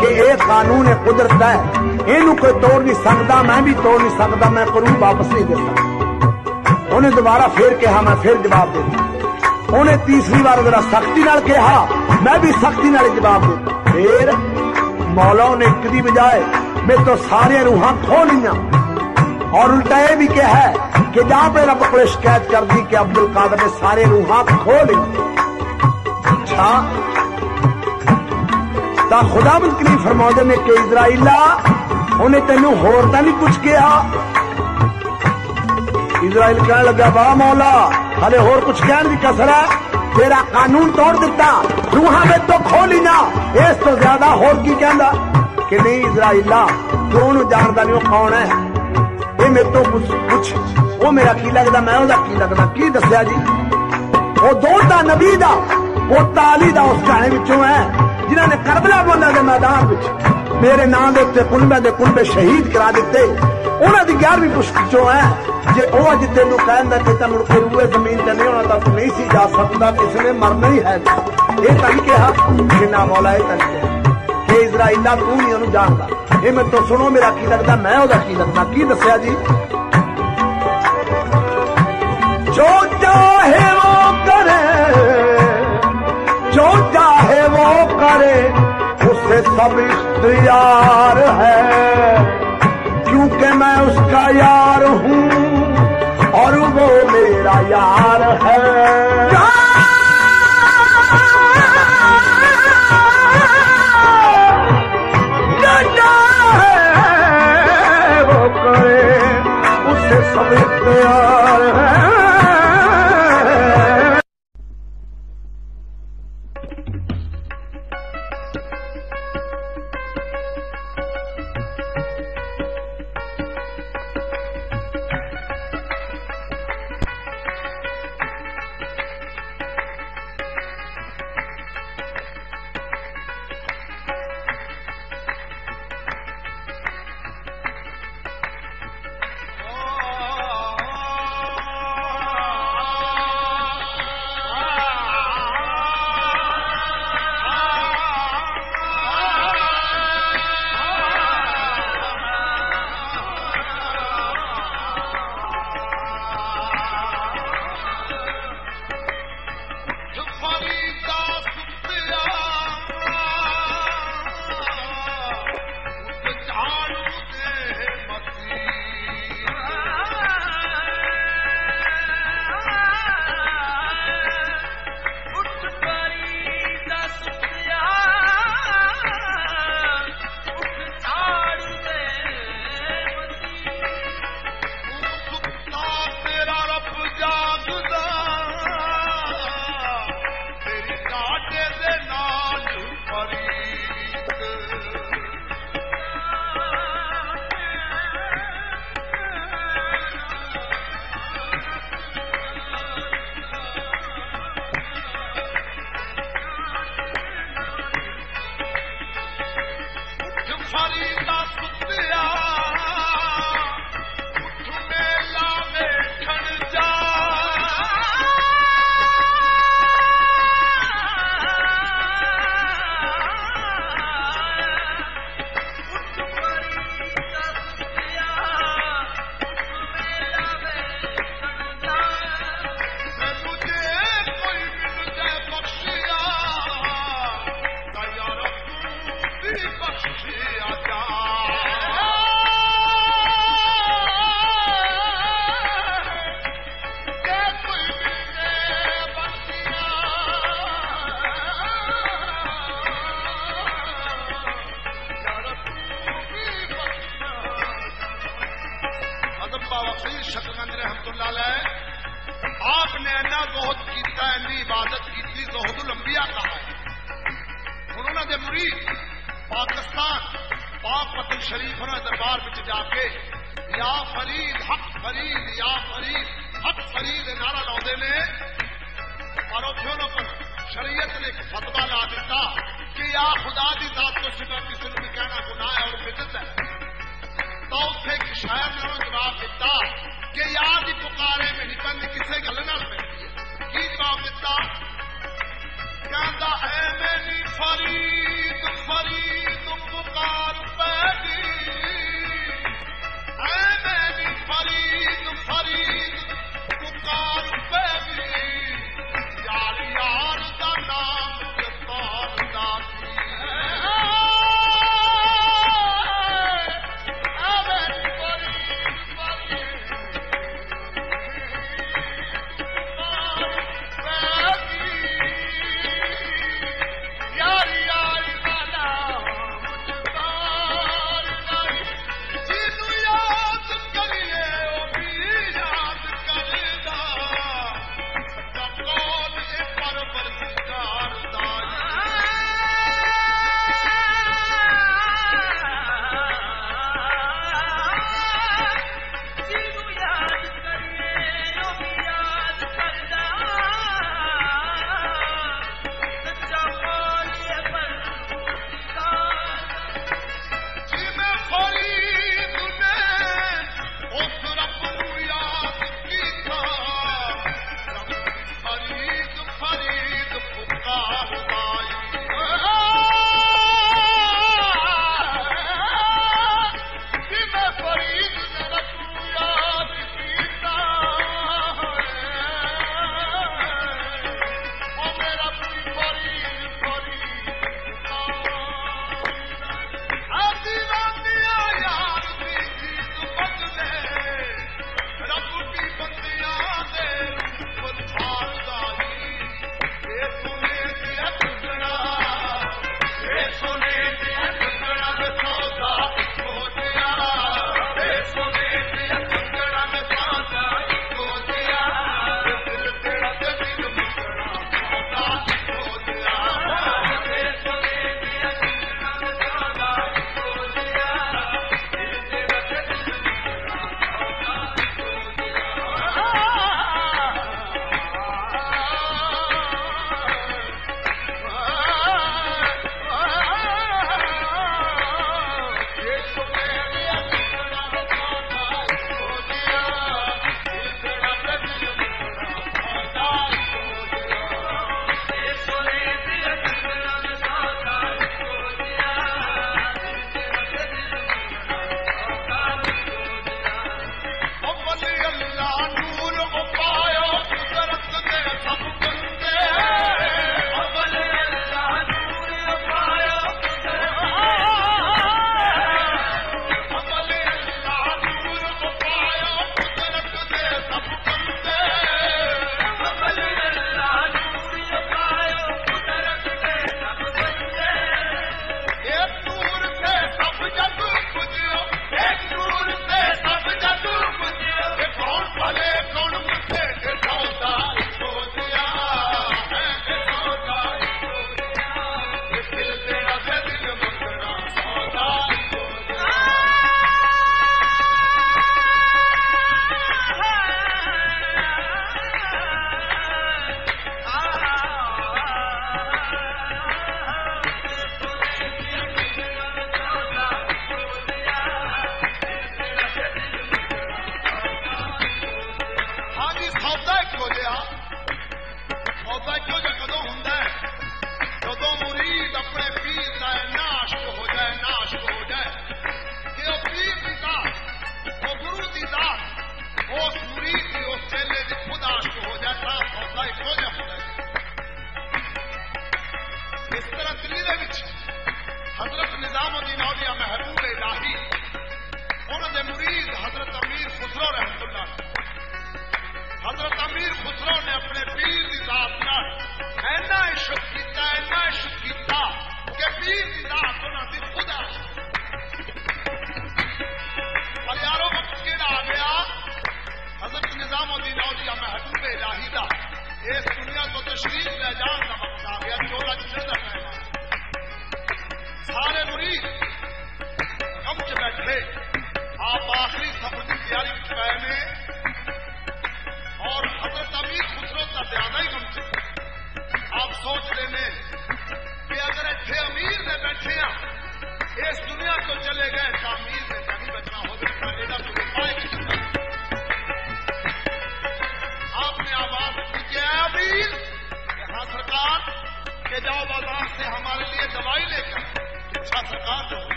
ਕਿ ਇਹ ਕਾਨੂੰਨ ਹੈ ਕੁਦਰਤ ਹੈ ਇਹਨੂੰ ਕੋਈ ਤੋੜ ਨਹੀਂ ਸਕਦਾ ਮੈਂ ਵੀ ਤੋੜ ਨਹੀਂ ਸਕਦਾ ਮੈਂ ਕਰੂ ਵਾਪਸ ਨਹੀਂ ਦੇ ਸਕਦਾ ਉਹਨੇ ਦੁਬਾਰਾ ਫੇਰ ਕਿਹਾ ਮੈਂ ਫੇਰ ਜਵਾਬ ਦੇ ਦਿੱਤਾ ਉਹਨੇ ਤੀਸਰੀ ਵਾਰ ਉਹਦਾ ਸਖਤੀ ਨਾਲ ਕਿਹਾ ਮੈਂ ਵੀ ਸਖਤੀ ਨਾਲ ਹੀ ਜਵਾਬ ਦਿੱਤਾ ਫੇਰ ਮੌਲਾ ਨੇ ਇੱਕ ਦੀ ਬਜਾਏ ਮੇਰੇ ਤੋਂ ਸਾਰੀਆਂ ਰੂਹਾਂ ਖੋਹ ਲਈਆਂ और उल्टा ये भी क्या है कि जहां पे रब को शिकायत कर दी कि अब्दुल कादर ने सारे रूहां खो ली अच्छा ਤਾਂ ਖੁਦਾਵੰਦ ਕਰੀਮ ਫਰਮਾਉਂਦੇ ਨੇ ਕਿ ਇਜ਼ਰਾਈਲਾ ਉਹਨੇ ਤੈਨੂੰ ਹੋਰ ਤਾਂ ਨਹੀਂ ਕੁਝ ਕਿਹਾ। ਇਜ਼ਰਾਈਲ ਕਹਿਣ ਲੱਗਾ ਵਾਹ ਮੌਲਾ, ਹਲੇ ਹੋਰ ਕੁਝ ਕਹਿਣ ਦੀ ਕਸਰ ਹੈ? ਤੇਰਾ ਕਾਨੂੰਨ ਤੋੜ ਦਿੱਤਾ, ਰੂਹਾਂ ਵਿੱਚ ਤੋਂ ਖੋਲੀ ਨਾ ਇਸ ਤੋਂ ਜ਼ਿਆਦਾ ਹੋਰ ਕੀ ਕਹਿੰਦਾ? ਕਿ ਨਹੀਂ ਇਜ਼ਰਾਈਲਾ, ਤੂੰ ਉਹਨੂੰ ਜਾਣਦਾ ਨਹੀਂ ਉਹ ਕੌਣ ਹੈ? ਇਹ ਮੇਰੇ ਤੋਂ ਕੁਝ ਕੁਝ ਉਹ ਮੇਰਾ ਕੀ ਲੱਗਦਾ, ਮੈਂ ਉਹਦਾ ਕੀ ਲੱਗਦਾ, ਕੀ ਦੱਸਿਆ ਜੀ? ਉਹ ਦੋਤਾ ਨਬੀ ਦਾ, ਉਹ ਤਾਲੀ ਦਾ ਉਸ ਗਾਣੇ ਵਿੱਚੋਂ ਹੈ, ਜਿਨ੍ਹਾਂ ਨੇ ਕਰਬਲਾ ਬੋਲਾ ਦੇ ਮੈਦਾਨ ਵਿੱਚ। ਮੇਰੇ ਨਾਂ ਦੇ ਉੱਤੇ ਕੁਲਮੇ ਦੇ ਕੁਲਮੇ ਸ਼ਹੀਦ ਕਰਾ ਦਿੱਤੇ। ਉਹਨਾਂ ਦੀ 11ਵੀਂ ਪੁਸ਼ਤ ਚੋਂ ਹੈ, ਜੇ ਉਹ ਅੱਜ ਤੈਨੂੰ ਕਹਿੰਦਾ ਕਿ ਤਾਂ ਮੁੜ ਕੇ ਰੂਏ ਜ਼ਮੀਨ ਤੇ ਨਹੀਂ ਹੋਣਾ ਤਾਂ ਤੂੰ ਨਹੀਂ ਸੀ ਜਾ ਸਕਦਾ ਇਸ ਨੇ ਮਰਨਾ ਹੀ ਹੈ। ਇਹ ਤਾਂ ਕਿਹਾ ਕਿ ਨਾ ਮੌਲਾ, ਇਹ ਤਾਂ ਕਿ ਇਜ਼ਰਾਈਲਾ, ਤੂੰ ਨਹੀਂ ਉਹਨੂੰ ਜਾਣਦਾ। ਇਹ ਮੈਂ ਤੋਂ ਸੁਣੋ ਮੇਰਾ ਕੀ ਲੱਗਦਾ, ਮੈਂ ਉਹਦਾ ਕੀ ਲੱਗਦਾ, ਕੀ ਦੱਸਿਆ ਜੀ? ਜੋ ਚਾਹੇ ਉਹ ਕਰੇ, ਜੋ ਚਾਹੇ ਉਹ ਕਰੇ, ਉਸੇ ਸਭ सब यार है। क्योंकि मैं उसका यार हूँ और वो मेरा यार है।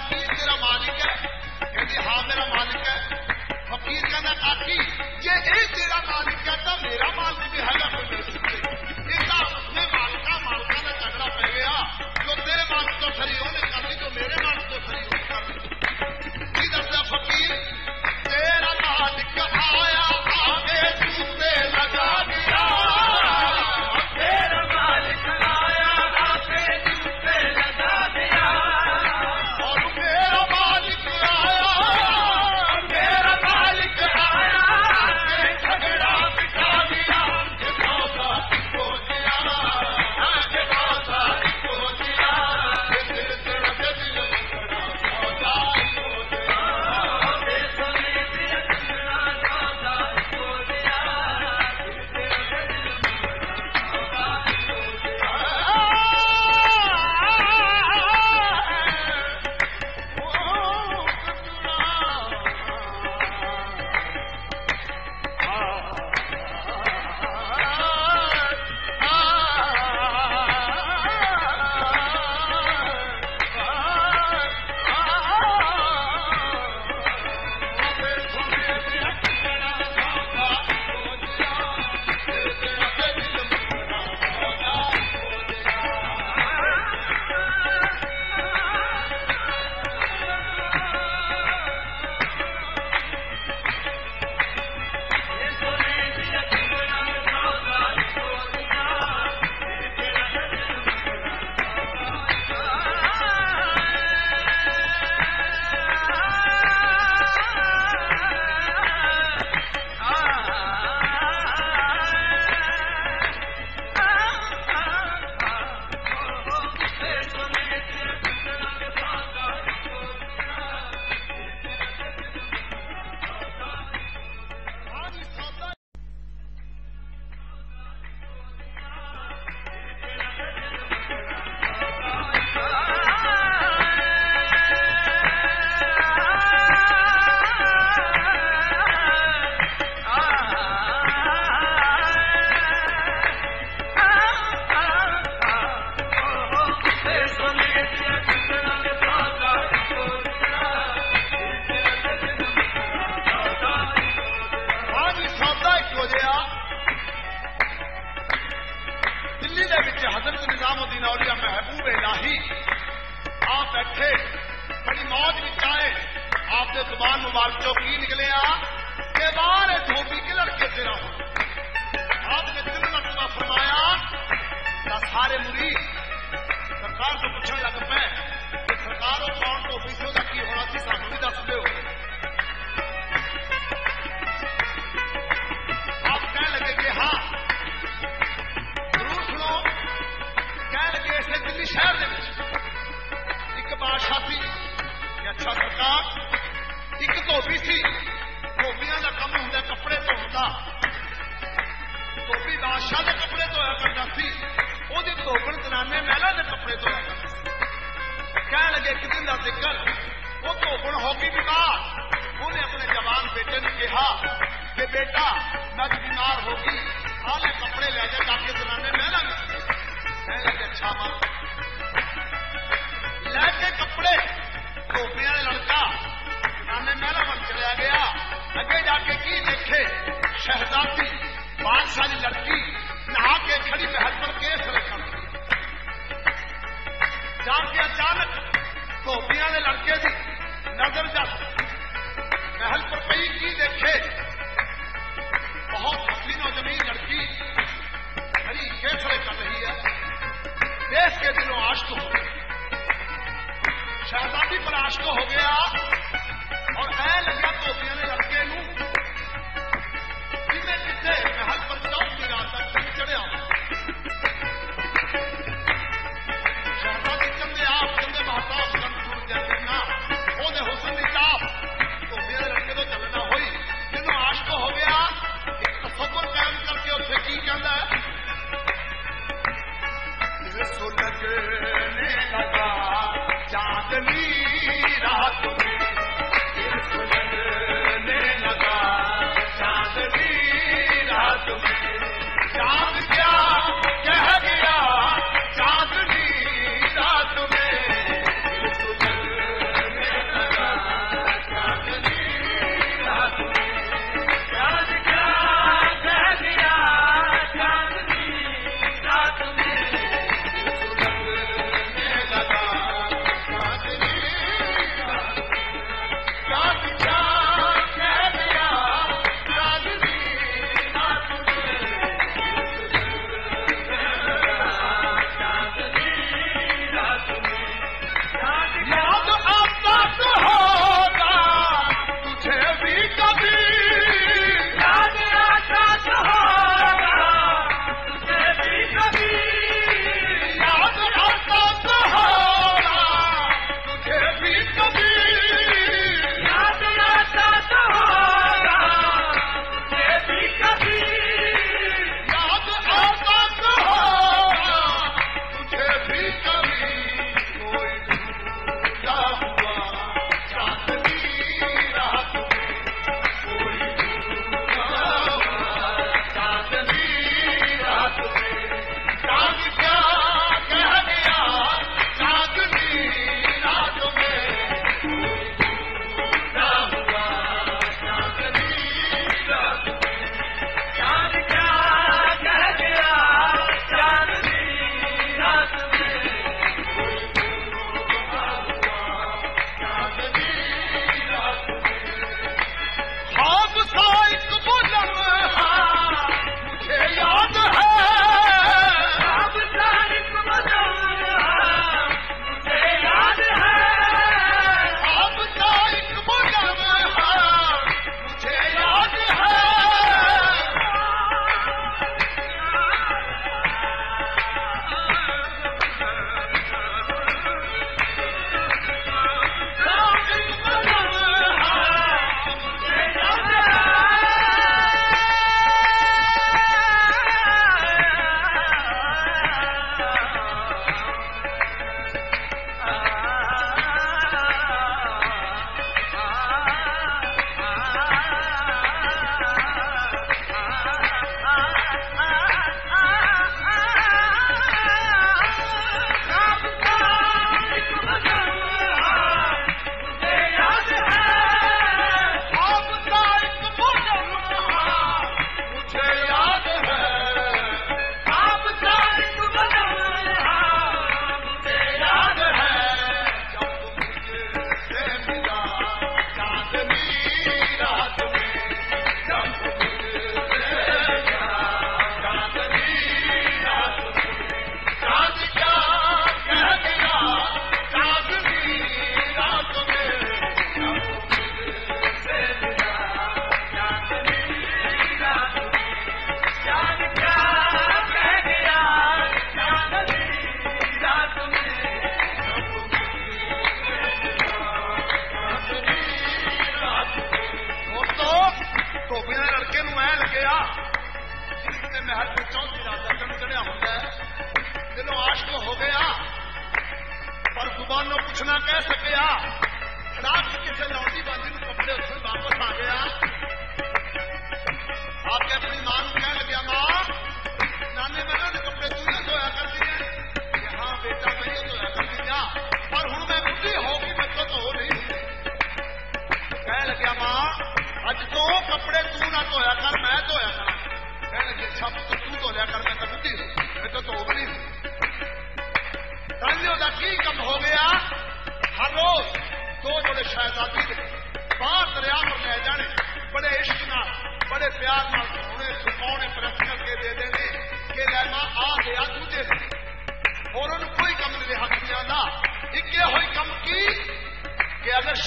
काकी तेरा मालिक है। कहती हाँ मेरा मालिक है। फकीर कहना काकी जे ये तेरा मालिक है तो मेरा मालिक भी है ना बोले इसका उसने मालिका मालिका का झगड़ा पै गया जो तेरे मालिक तो खरी होने ने जो मेरे मालिक तो खरी होने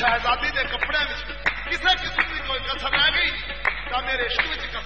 शहजादी के कपड़े किसी किस्म की कोई कसर रह गई तो मेरे इश्क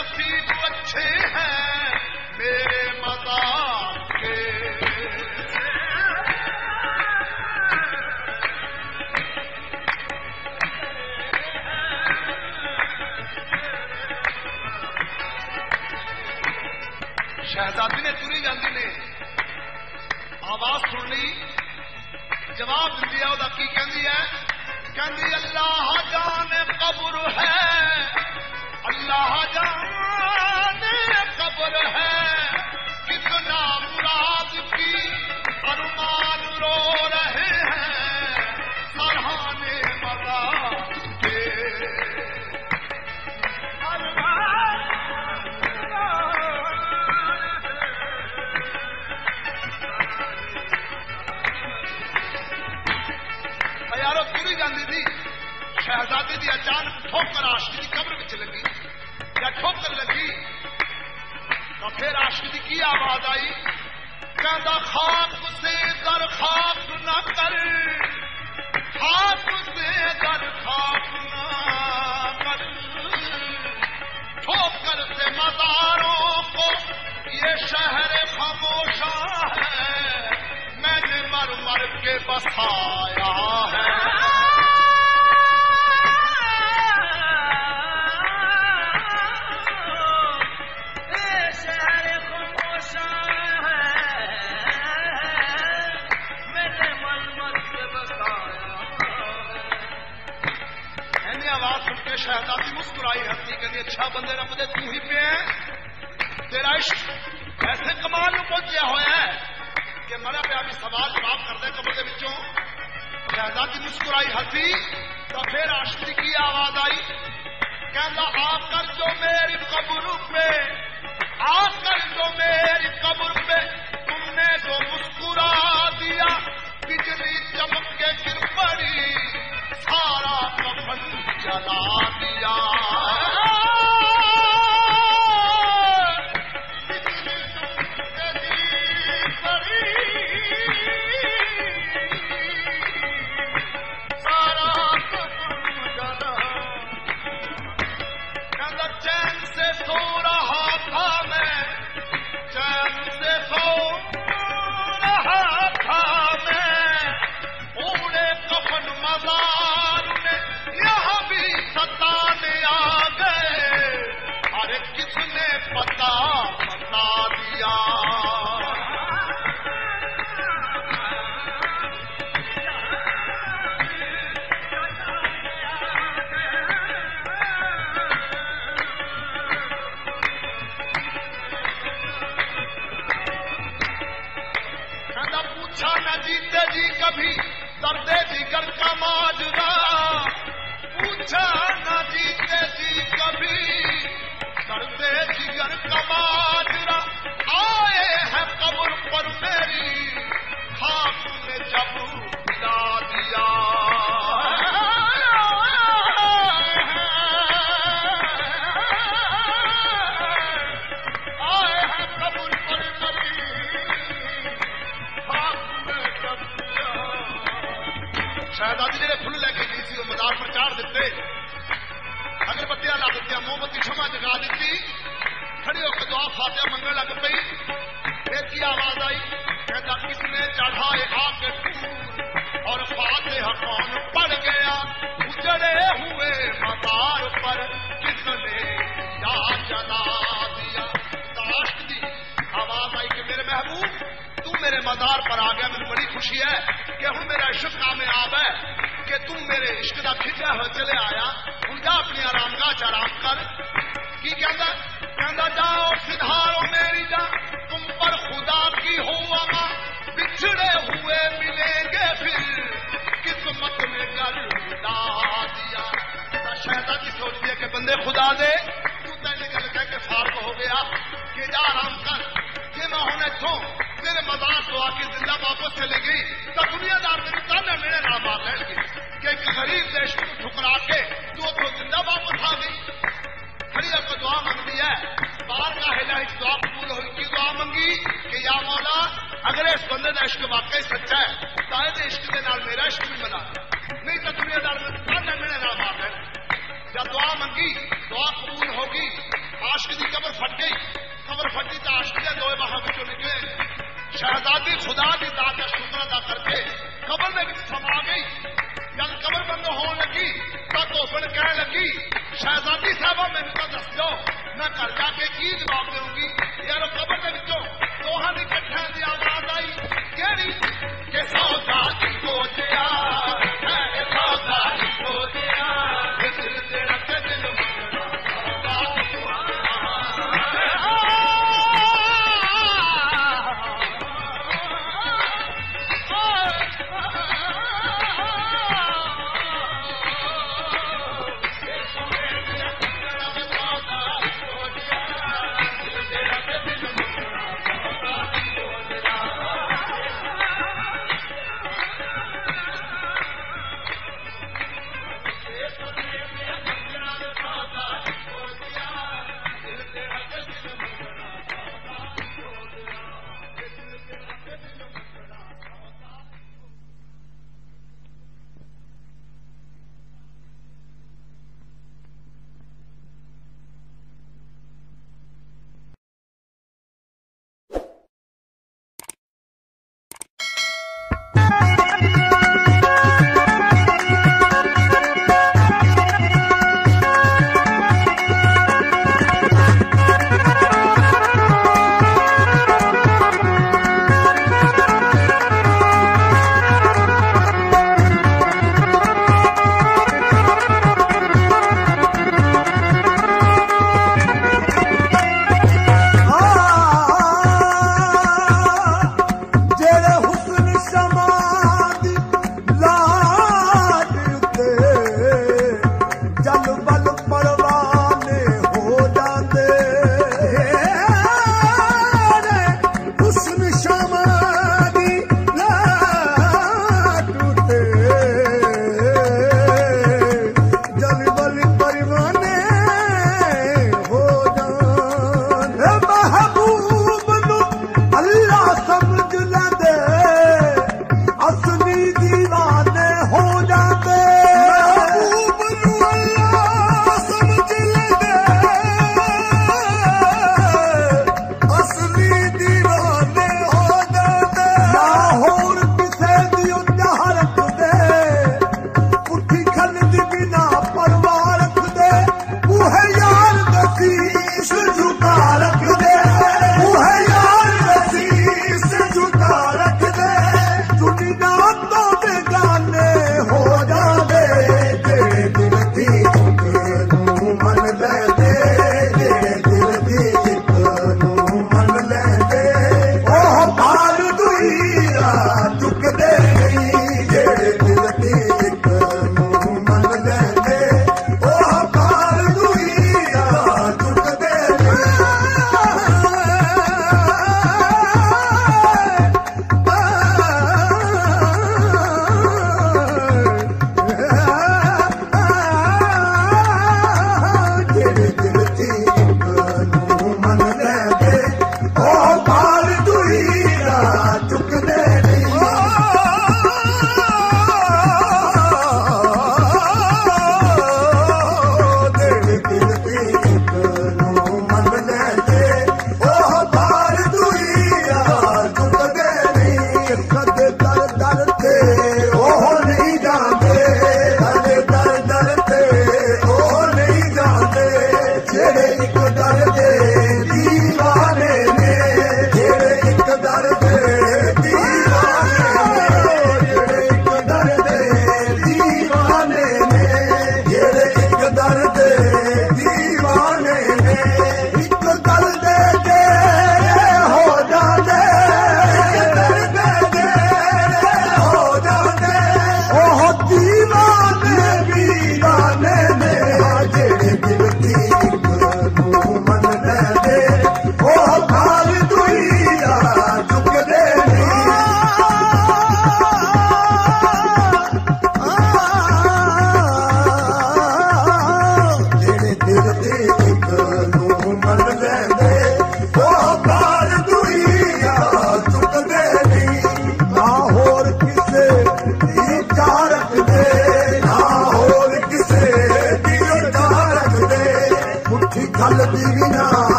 नसीब अच्छे हैं मेरे मदार के। शहजादी ने तुरी जाती ने। आवाज़ सुन ली जवाब दिया की कहती है कहती अल्लाह जाने कब्र है। अल्लाह जान कब्र है। ठोकर लगी। तो फिर आशिद की आवाज़ आई, कहता, खाक से कर, खाक न कर। खाक से कर, खाक न कर। ठोकर से मजारों को, ये शहर खामोशा है। मैंने मर मर के बसाया है। तेरे बंदे रब तू ही पे तेरा इश्क ऐसे कमाल में पहुंचया होया है कि मरा पे अभी सवाल जवाब कर दे कमर के बिचों लिहाजा की मुस्कुराई हँसी तो फिर आशिक की आवाज़ आई। कहना आप कर जो मेरी कबूल। के ज़िंदा वापस चले गई। तो दुनियादार मेरी ताना मेरे नाम मार लेंगे कि एक गरीब देश को ठुकरा के तू अब ज़िंदा वापस आ गई। खड़ी आपको तो दुआ मांगती है। बार का है इस दुआ कबूल हुई दुआ मांगी कि या मौला, अगर इस बंद का इश्क वाकई सच्चा है तो, तो इश्क के नाल मेरा इश्क भी बना। नहीं तो दुनियादार मेरी ताना मेरे नाम मार लेंगे जब दुआ मंगी, दुआ कबूल होगी, आश्क की कबर फट गई। कबर फटी तो आश्क दो बाहर निकले। शहजादी खुदा की दादा शुक्र अदा करके कबर में समा गई। जब कबर बंद होने लगी, तब तो फिर कहने लगी, शहजादी साहबा मैंने तो दस दो, मैं घर जाके की जवाब दूँगी यार कबर के विचों दोहा की की आवाज़ आई कि सौदा की सोचा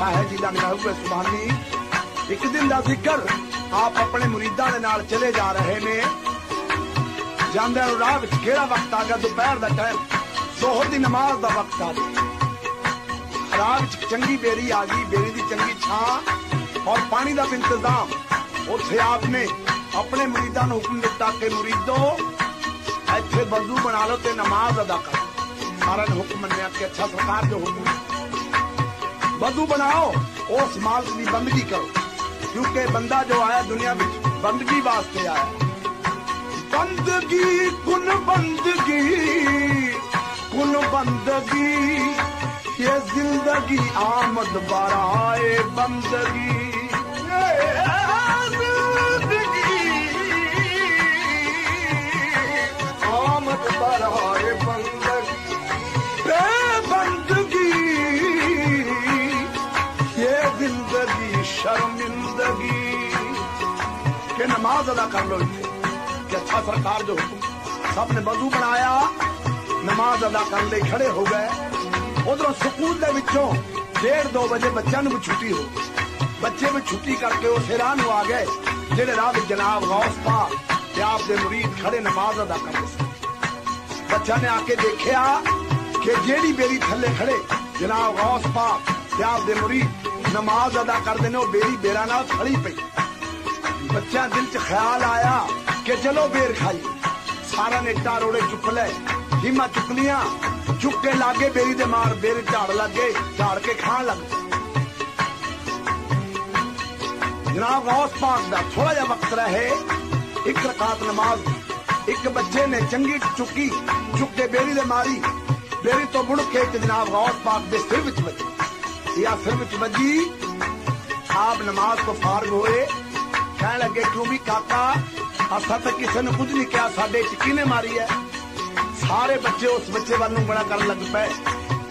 ਪਾਸ਼ਾ ਹੈ ਜਿਹਦਾ ਨਾਮ ਹੈ ਸੁਭਾਨੀ। ਇੱਕ ਦਿਨ ਦਾ ਜ਼ਿਕਰ, ਆਪ ਆਪਣੇ ਮੁਰੀਦਾਂ ਦੇ ਨਾਲ ਚਲੇ ਜਾ ਰਹੇ ਨੇ। ਜਾਂਦੇ ਨੂੰ ਰਾਹ ਵਿੱਚ ਕਿਹੜਾ ਵਕਤ ਆ ਗਿਆ? ਦੁਪਹਿਰ ਦਾ ਟਾਈਮ ਸੋਹਰ ਦੀ ਨਮਾਜ਼ ਦਾ ਵਕਤ ਆ ਗਿਆ। ਰਾਹ ਵਿੱਚ ਚੰਗੀ ਬੇਰੀ ਆ ਗਈ, ਬੇਰੀ ਦੀ ਚੰਗੀ ਛਾਂ ਔਰ ਪਾਣੀ ਦਾ ਇੰਤਜ਼ਾਮ। ਉੱਥੇ ਆਪ ਨੇ ਆਪਣੇ ਮੁਰੀਦਾਂ ਨੂੰ ਹੁਕਮ ਦਿੱਤਾ ਕਿ ਮੁਰੀਦੋ, ਇੱਥੇ ਵਜ਼ੂ ਬਣਾ ਲਓ ਤੇ ਨਮਾਜ਼ ਅਦਾ ਕਰੋ। ਸਾਰਿਆਂ ਨੇ ਹੁਕਮ ਮੰਨਿਆ ਕਿ ਅੱਛਾ ਸਰਕਾਰ ਜੋ ਵਜ਼ੂ ਬਣਾਓ ਉਸ ਮਾਲਕ ਦੀ ਬੰਦਗੀ ਕਰੋ ਕਿਉਂਕਿ ਬੰਦਾ ਜੋ ਆਇਆ ਦੁਨੀਆ ਵਿੱਚ ਬੰਦਗੀ ਵਾਸਤੇ ਆਇਆ ਬੰਦਗੀ ਕੁਨ ਬੰਦਗੀ ਕੁਨ ਬੰਦਗੀ ਇਹ ਜ਼ਿੰਦਗੀ ਆਮਦ ਬਰਾਏ ਬੰਦਗੀ ਆਮਦ ਬਰਾਏ ਬੰਦਗੀ ਕਿ ਨਮਾਜ਼ ਅਦਾ ਕਰ ਲੋ ਇੱਥੇ ਕਿ ਅੱਛਾ ਸਰਕਾਰ ਜੋ ਹੁਕਮ ਸਭ ਨੇ ਵਜ਼ੂ ਬਣਾਇਆ, ਨਮਾਜ਼ ਅਦਾ ਕਰਨ ਲਈ ਖੜੇ ਹੋ ਗਏ। ਉਧਰੋਂ ਸਕੂਲ ਦੇ ਵਿੱਚੋਂ ਡੇਢ ਦੋ ਵਜੇ ਬੱਚਿਆਂ ਨੂੰ ਵੀ ਛੁੱਟੀ ਹੋ ਗਈ। ਬੱਚੇ ਵੀ ਛੁੱਟੀ ਕਰਕੇ ਉਸੇ ਰਾਹ ਨੂੰ ਆ ਗਏ, ਜਿਹੜੇ ਰਾਹ ਵਿੱਚ ਜਨਾਬ ਗੌਸ ਪਾ ਤੇ ਆਪ ਦੇ ਮੁਰੀਦ ਖੜੇ ਨਮਾਜ਼ ਅਦਾ ਕਰਦੇ ਸਨ ਬੱਚਾ ਨੇ ਆ ਕੇ ਦੇਖਿਆ ਕਿ ਜਿਹੜੀ ਬੇਰੀ ਥੱਲੇ ਖੜੇ, ਜਨਾਬ ਗੌਸ ਪਾ ਤੇ ਆਪ ਦੇ ਮੁਰੀਦ ਨਮਾਜ਼ ਅਦਾ ਕਰਦੇ ਨੇ, ਉਹ ਬੇਰੀ ਬੇਰਾਂ ਨਾਲ ਖੜੀ ਪਈ। ਬੱਚਾ ਦਿਲ 'ਚ ਖਿਆਲ ਆਇਆ ਕਿ ਚਲੋ ਬੇਰ ਖਾਈ ਸਾਰਾ ਨੇ ਇੱਟਾਂ ਰੋੜੇ ਚੁੱਕ ਲੈ ਹਿੰਮਾ ਚੁੱਕ ਲੀਆਂ ਚੁੱਕ ਕੇ ਲਾਗੇ ਬੇਰੀ ਦੇ ਮਾਰ ਬੇਰ ਝਾੜ ਲੱਗੇ ਝਾੜ ਕੇ ਖਾਣ ਲੱਗ ਪਏ। ਜਨਾਬ ਗੌਸ ਪਾਕ ਦਾ ਥੋੜਾ ਜਿਹਾ ਵਕਤ ਰਹੇ ਇੱਕ ਰਕਾਤ ਨਮਾਜ਼ ਦੀ। ਇੱਕ ਬੱਚੇ ਨੇ ਚੰਗੀ ਚੁੱਕੀ ਚੁੱਕ ਕੇ ਬੇਰੀ ਦੇ ਮਾਰੀ ਬੇਰੀ ਤੋਂ ਮੁੜ ਕੇ ਤੇ ਜਨਾਬ ਗੌਸ ਪਾਕ ਦੇ ਸਿਰ ਵਿੱਚ ਵੱਜੀ ਇਹ ਸਿਰ ਵਿੱਚ ਵੱਜੀ ਆਪ ਨਮਾਜ਼ ਤੋਂ ਫਾਰਗ ਹੋਏ ਕਹਿਣ ਲੱਗੇ ਕਿਉਂ ਵੀ ਕਾਕਾ ਅਸਾਂ ਤਾਂ ਕਿਸੇ ਨੂੰ ਕੁਝ ਨਹੀਂ ਕਿਹਾ ਸਾਡੇ ਚ ਕਿਹਨੇ ਮਾਰੀ ਹੈ ਸਾਰੇ ਬੱਚੇ ਉਸ ਬੱਚੇ ਵੱਲ ਨੂੰ ਬੜਾ ਕਰਨ ਲੱਗ ਪਏ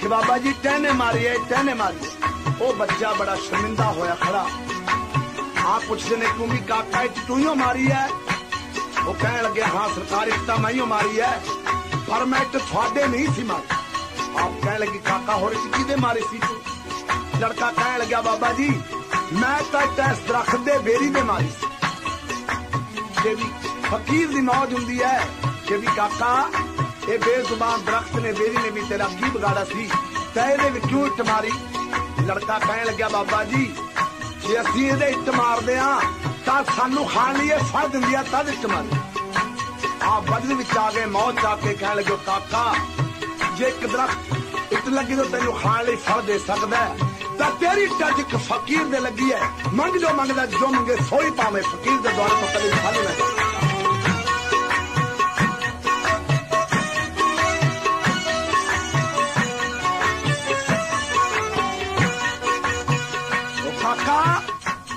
ਕਿ ਬਾਬਾ ਜੀ ਟਹਿਨੇ ਮਾਰੀ ਹੈ ਟਹਿਨੇ ਮਾਰੀ ਹੈ। ਉਹ ਬੱਚਾ ਬੜਾ ਸ਼ਰਮਿੰਦਾ ਹੋਇਆ ਖੜਾ ਆ ਪੁੱਛਦੇ ਨੇ ਕਿਉਂ ਵੀ ਕਾਕਾ ਇਹ 'ਚ ਤੂੰ ਹੀ ਮਾਰੀ ਹੈ ਉਹ ਕਹਿਣ ਲੱਗੇ ਹਾਂ ਸਰਕਾਰ ਇੱਕ ਤਾਂ ਮੈਂ ਹੀ ਮਾਰੀ ਹੈ ਪਰ ਮੈਂ ਤੇ ਤੁਹਾਡੇ ਨਹੀਂ ਸੀ ਮਾਰੀ ਆਪ ਕਹਿਣ ਲੱਗੇ ਕਾਕਾ ਹੋਰ ਇਸ ਕਿਹਦੇ ਮਾਰੀ ਸੀ ਤੂੰ ਲੜਕਾ ਕਹਿਣ ਲੱਗਿਆ ਬਾਬਾ ਜੀ ਮੈਂ ਤਾਂ ਇਸ ਦਰਖਤ ਦੇ ਬੇਰੀ ਦੇ ਮਾਰੀ ਸੀ ਵੀ ਫਕੀਰ ਦੀ ਮੌਜ ਹੁੰਦੀ ਹੈ ਜੇ ਵੀ ਕਾਕਾ ਇਹ ਬੇਜ਼ੁਬਾਨ ਦਰਖਤ ਨੇ ਬੇਰੀ ਨੇ ਵੀ ਤੇਰਾ ਕੀ ਵਿਗਾੜਾ ਸੀ। ਤੈ ਇਹਦੇ ਵਿੱਚੋਂ ਇੱਟ ਮਾਰੀ। ਲੜਕਾ ਕਹਿਣ ਲੱਗਿਆ ਬਾਬਾ ਜੀ ਜੇ ਅਸੀਂ ਇਹਦੇ ਇੱਟ ਮਾਰਦੇ ਆ ਤਾਂ ਸਾਨੂੰ ਖਾਣ ਲਈ ਇਹ ਫੜ ਦਿੰਦੀ ਆ ਤਦ ਇੱਟ ਮਾਰੀ। ਆ ਬਦਲ ਵਿੱਚ ਆ ਗਏ ਮੌਤ ਜਾ ਕੇ ਕਹਿਣ ਲੱਗੇ ਕਾਕਾ ਜੇ ਇੱਕ ਦਰਖਤ ਇੱਟ ਲੱਗੀ ਤਾਂ ਤੈਨੂੰ ਖਾਣ ਲਈ ਫਲ ਦੇ ਸਕਦਾ ਹੈ, ਤਾਂ ਤੇਰੀ ਟੱਜ ਇੱਕ ਫਕੀਰ ਦੇ ਲੱਗੀ ਹੈ ਮੰਗ ਜੋ ਮੰਗਦਾ, ਜੋ ਮੰਗੇ ਸੋਈ ਪਾਵੇਂ ਫਕੀਰ ਦੇ ਦੁਆਰੇ ਤੋਂ ਕਦੇ ਖਾਲੀ ਨਾ।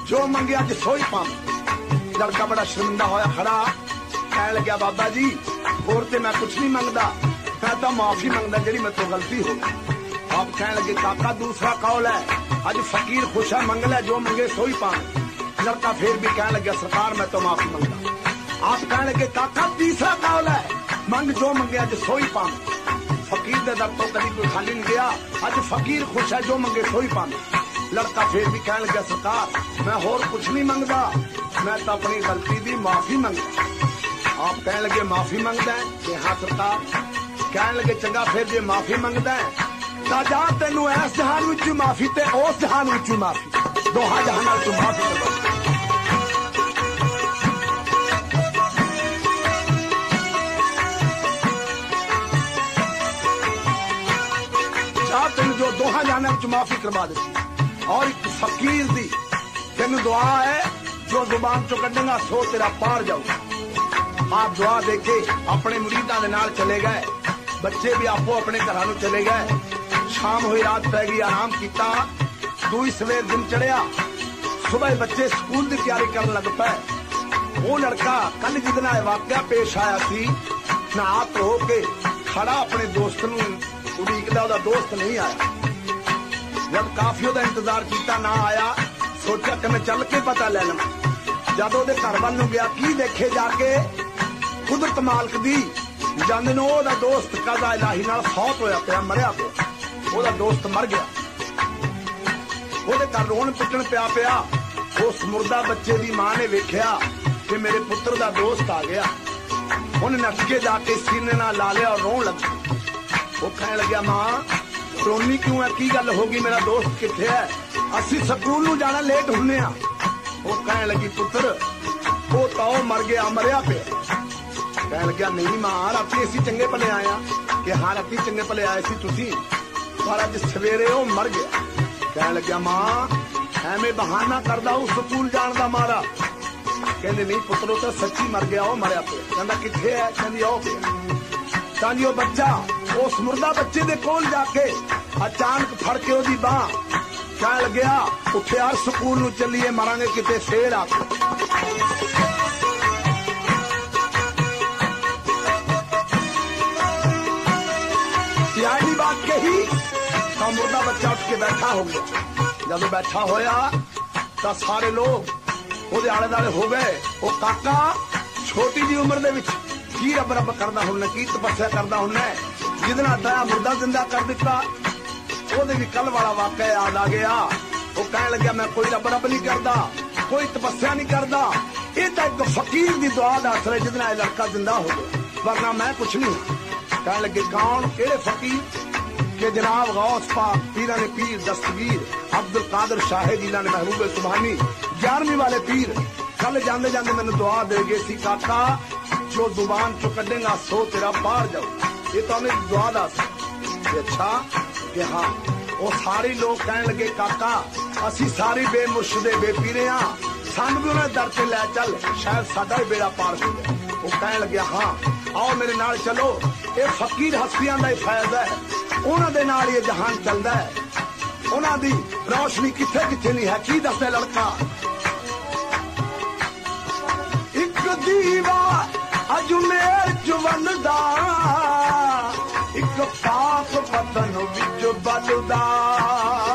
ਜੋ ਮੰਗਿਆ ਅੱਜ ਸੋਈ ਪਾਵੇਂ ਲੜਕਾ ਬੜਾ ਸ਼ਰਮਿੰਦਾ ਹੋਇਆ, ਖੜਾ। ਕਹਿਣ ਲੱਗਿਆ, ਬਾਬਾ ਜੀ, ਹੋਰ ਤੇ ਮੈਂ ਕੁਝ ਨਹੀਂ ਮੰਗਦਾ। ਮੈਂ ਤਾਂ ਮਾਫੀ ਮੰਗਦਾ ਜਿਹੜੀ ਮੇਰੇ ਤੋਂ ਗਲਤੀ ਹੋ ਗਈ। आप कह लगे काका, दूसरा कौल है। अज फकीर खुश है, मंगल है, जो मंगे सोई पाए लड़का फिर भी कह लगे, सरकार, मैं तो माफ़ी मंगा आप कह लगे काका, तीसरा कौल है। मंग जो मंगे अज सोई पाए फकीर दे दर तो कभी कोई खाली नहीं गया। अज फकीर खुश है, जो मंगे सोई पाए लड़का फिर भी कह लगे, सरकार, मैं होर कुछ नहीं मंगता। मैं तो अपनी गलती की माफ़ी मंगता। आप कह लगे, माफ़ी मंगता है? हाँ सरकार। कह लगे, चंगा, फिर जे माफ़ी मंगता है। ਤਾਂ ਜਾ ਤੈਨੂੰ ਇਸ ਜਹਾਨ ਵਿੱਚ ਮਾਫੀ ਤੇ ਉਸ ਜਹਾਨ ਵਿੱਚ ਮਾਫੀ। ਦੋਹਾਂ ਜਹਾਨਾਂ ਵਿੱਚ ਮਾਫੀ ਕਰਵਾ ਤੈਨੂੰ ਜੋ ਦੋਹਾਂ ਜਹਾਨਾਂ ਵਿੱਚ ਮਾਫੀ ਕਰਵਾ ਦਿੱਤੀ। ਔਰ ਇੱਕ ਫਕੀਰ ਦੀ ਤੈਨੂੰ ਦੁਆ ਹੈ, ਜੋ ਜ਼ੁਬਾਨ ਚੋਂ ਕੱਢੇਗਾ, ਸੋ ਤੇਰਾ ਪਾਰ ਜਾਊਗਾ। ਆਪ ਦੁਆ ਦੇ ਕੇ ਆਪਣੇ ਮੁਰੀਦਾਂ ਦੇ ਨਾਲ ਚਲੇ ਗਏ। ਬੱਚੇ ਵੀ ਆਪੋ ਆਪਣੇ ਘਰਾਂ ਨੂੰ ਚਲੇ ਗਏ। ਸ਼ਾਮ ਹੋਈ, ਰਾਤ ਪੈ ਗਈ, ਆਰਾਮ ਕੀਤਾ। ਦੂਈ ਸਵੇਰ ਦਿਨ ਚੜਿਆ। ਸਵੇਰ ਬੱਚੇ ਸਕੂਲ ਦੀ ਤਿਆਰੀ ਕਰਨ ਲੱਗ ਪਏ। ਉਹ ਲੜਕਾ ਕੱਲ ਜਿਹਦੇ ਨਾਲ ਇਹ ਵਾਕਿਆ ਪੇਸ਼ ਆਇਆ ਸੀ ਨਹਾ ਧੋ ਕੇ ਖੜਾ ਆਪਣੇ ਦੋਸਤ ਨੂੰ ਉਡੀਕਦਾ ਉਹਦਾ ਦੋਸਤ ਨਹੀਂ ਆਇਆ। ਜਦ ਕਾਫੀ ਉਹਦਾ ਇੰਤਜ਼ਾਰ ਕੀਤਾ, ਨਾ ਆਇਆ, ਸੋਚਿਆ ਕਿ ਮੈਂ ਚੱਲ ਕੇ ਪਤਾ ਲੈ ਲਵਾਂ। ਜਦ ਉਹਦੇ ਘਰ ਵੱਲ ਨੂੰ ਗਿਆ, ਕੀ ਦੇਖੇ ਜਾ ਕੇ? ਕੁਦਰਤ ਮਾਲਕ ਦੀ ਜਾਂਦੇ ਨੂੰ ਉਹਦਾ ਦੋਸਤ ਕਜ਼ਾ ਇਲਾਹੀ ਨਾਲ ਫੌਤ ਹੋਇਆ ਪਿਆ, ਮਰਿਆ ਪਿਆ। ਉਹਦਾ ਦੋਸਤ ਮਰ ਗਿਆ। ਉਹਦੇ ਘਰ ਰੋਣ ਪਿੱਟਣ ਪਿਆ ਪਿਆ, ਉਸ ਮੁਰਦਾ ਬੱਚੇ ਦੀ ਮਾਂ ਨੇ ਵੇਖਿਆ ਕਿ ਮੇਰੇ ਪੁੱਤਰ ਦਾ ਦੋਸਤ ਆ ਗਿਆ। ਉਹਨੇ ਨੱਠ ਕੇ ਜਾ ਕੇ ਸੀਨੇ ਨਾਲ ਲਾ ਲਿਆ ਰੋਣ ਲੱਗ। ਉਹ ਕਹਿਣ ਲੱਗਿਆ, ਮਾਂ ਰੋਣੀ ਕਿਉਂ ਹੈ ਕੀ ਗੱਲ ਹੋ ਗਈ? ਮੇਰਾ ਦੋਸਤ ਕਿੱਥੇ ਹੈ ਅਸੀਂ ਸਕੂਲ ਨੂੰ ਜਾਣਾ ਲੇਟ ਹੁੰਨੇ ਆ। ਉਹ ਕਹਿਣ ਲੱਗੀ, ਪੁੱਤਰ, ਉਹ ਤਾਂ ਉਹ ਮਰ ਗਿਆ, ਮਰਿਆ ਪਿਆ। ਕਹਿਣ ਲੱਗਿਆ, ਨਹੀਂ ਮਾਂ, ਰਾਤੀ ਅਸੀਂ ਚੰਗੇ ਭਲੇ ਆਏ ਆ ਕਿ ਹਾਂ, ਰਾਤੀ ਚੰਗੇ ਭਲੇ ਆਏ ਸੀ ਤੁਸੀਂ? ਪਰ ਅੱਜ ਸਵੇਰੇ ਉਹ ਮਰ ਗਿਆ ਕਹਿਣ ਲੱਗਿਆ ਮਾਂ ਐਵੇਂ ਬਹਾਨਾ ਕਰਦਾ ਉਹ ਸਕੂਲ ਜਾਣ ਦਾ ਮਾਰਾ ਕਹਿੰਦੇ ਨਹੀਂ ਪੁੱਤਰੋ ਤਾਂ ਸੱਚੀ ਮਰ ਗਿਆ ਉਹ ਮਰਿਆ ਪਿਆ ਕਹਿੰਦਾ ਕਿੱਥੇ ਹੈ ਕਹਿੰਦੀ ਉਹ ਪਿਆ ਤਾਂ ਜੀ ਉਹ ਬੱਚਾ ਉਸ ਮੁਰਦਾ ਬੱਚੇ ਦੇ ਕੋਲ ਜਾ ਕੇ ਅਚਾਨਕ ਫੜ ਕੇ ਉਹਦੀ ਬਾਹ ਕਹਿਣ ਲੱਗਿਆ ਉੱਠਿਆ ਸਕੂਲ ਨੂੰ ਚੱਲੀਏ ਮਰਾਂਗੇ ਕਿਤੇ ਫੇਰ ਆ ਸਿਆਣੀ ਬਾਤ ਕਹੀ ਮੋਢਾ ਬੱਚਾ ਉੱਠ ਕੇ ਬੈਠਾ ਹੋ ਗਿਆ। ਜਦੋਂ ਬੈਠਾ ਹੋਇਆ ਤਾਂ ਸਾਰੇ ਲੋਕ ਉਹਦੇ ਆਲੇ ਦਾਲੇ ਹੋ ਗਏ। ਉਹ ਕਾਕਾ ਛੋਟੀ ਜੀ ਉਮਰ ਦੇ ਵਿੱਚ ਕੀ ਰੱਬ ਰੱਬ ਕਰਦਾ ਹੁੰਦਾ ਕੀ ਤਪੱਸਿਆ ਕਰਦਾ ਹੁੰਦਾ ਜਿਹਦੇ ਨਾਲ ਤੇਰਾ ਮੁਰਦਾ ਜ਼ਿੰਦਾ ਕਰ ਦਿੱਤਾ। ਉਹਦੇ ਵੀ ਕੱਲ ਵਾਲਾ ਵਾਕਿਆ ਯਾਦ ਆ ਗਿਆ। ਉਹ ਕਹਿਣ ਲੱਗਿਆ, ਮੈਂ ਕੋਈ ਰੱਬ ਰੱਬ ਨਹੀਂ ਕਰਦਾ, ਕੋਈ ਤਪੱਸਿਆ ਨਹੀਂ ਕਰਦਾ। ਇਹ ਤਾਂ ਇੱਕ ਫਕੀਰ ਦੀ ਦੁਆ ਦਾ ਅਸਰ ਹੈ ਜਿਹਦੇ ਨਾਲ ਇਹ ਲੜਕਾ ਜ਼ਿੰਦਾ ਹੋ ਗਿਆ। ਵਰਨਾ ਮੈਂ ਕੁਛ ਨਹੀਂ। ਕਹਿਣ ਲੱਗੇ, ਕੌਣ? ਕਿਹੜੇ ਫਕੀਰ? ਕਿ ਜਨਾਬ ਗੌਸ ਪਾਕ ਪੀਰਾਂ ਨੇ ਪੀਰ ਦਸਤਗੀਰ ਅਬਦੁਲ ਕਾਦਰ ਸ਼ਾਹਿਦ ਇਹਨਾਂ ਨੇ ਮਹਿਬੂਬ ਸੁਭਾਨੀ 11ਵੀਂ ਵਾਲੇ ਪੀਰ। ਕੱਲ ਜਾਂਦੇ ਜਾਂਦੇ ਮੈਨੂੰ ਦੁਆ ਦੇ ਗਏ ਸੀ, ਕਾਕਾ, ਜੋ ਜ਼ੁਬਾਨ ਚੋਂ ਕੱਢੇਗਾ, ਸੋ ਤੇਰਾ ਬਾਹਰ ਜਾਊ। ਇਹ ਤਾਂ ਮੇਰੀ ਦੁਆ ਦਾ ਸੀ ਅੱਛਾ, ਕਿ ਹਾਂ, ਉਹ ਸਾਰੇ ਲੋਕ ਕਹਿਣ ਲੱਗੇ, ਕਾਕਾ, ਅਸੀਂ ਸਾਰੇ ਬੇਮੁਰਸ਼ਦੇ ਬੇਪੀਰੇ ਆ। ਸਾਨੂੰ ਵੀ ਉਹਨਾਂ ਦਰ ਤੇ ਲੈ ਚੱਲ, ਸ਼ਾਇਦ ਸਾਡਾ ਹੀ ਬੇੜਾ ਪਾਰ ਹੋ ਜਾਏ। ਉਹ ਕਹਿਣ ਲੱਗਿਆ, ਹਾਂ, ਆਓ ਮੇਰੇ ਨਾਲ ਚਲੋ। ਇਹ ਫਕੀਰ ਹਸਤੀਆਂ ਦਾ ਹੀ ਫੈਜ਼ ਹੈ। ਉਹਨਾਂ ਦੇ ਨਾਲ ਇਹ ਜਹਾਨ ਚੱਲਦਾ ਹੈ। ਉਹਨਾਂ ਦੀ ਰੌਸ਼ਨੀ ਕਿੱਥੇ ਕਿੱਥੇ ਨਹੀਂ ਹੈ? ਕੀ ਦੱਸਦਾ ਲੜਕਾ? ਇੱਕ ਦੀਵਾ ਅਜਮੇਰ ਜਵੰਦਾ ਇੱਕ ਪਾਪ ਪਤਨ ਵਿੱਚ ਬਲਦਾ।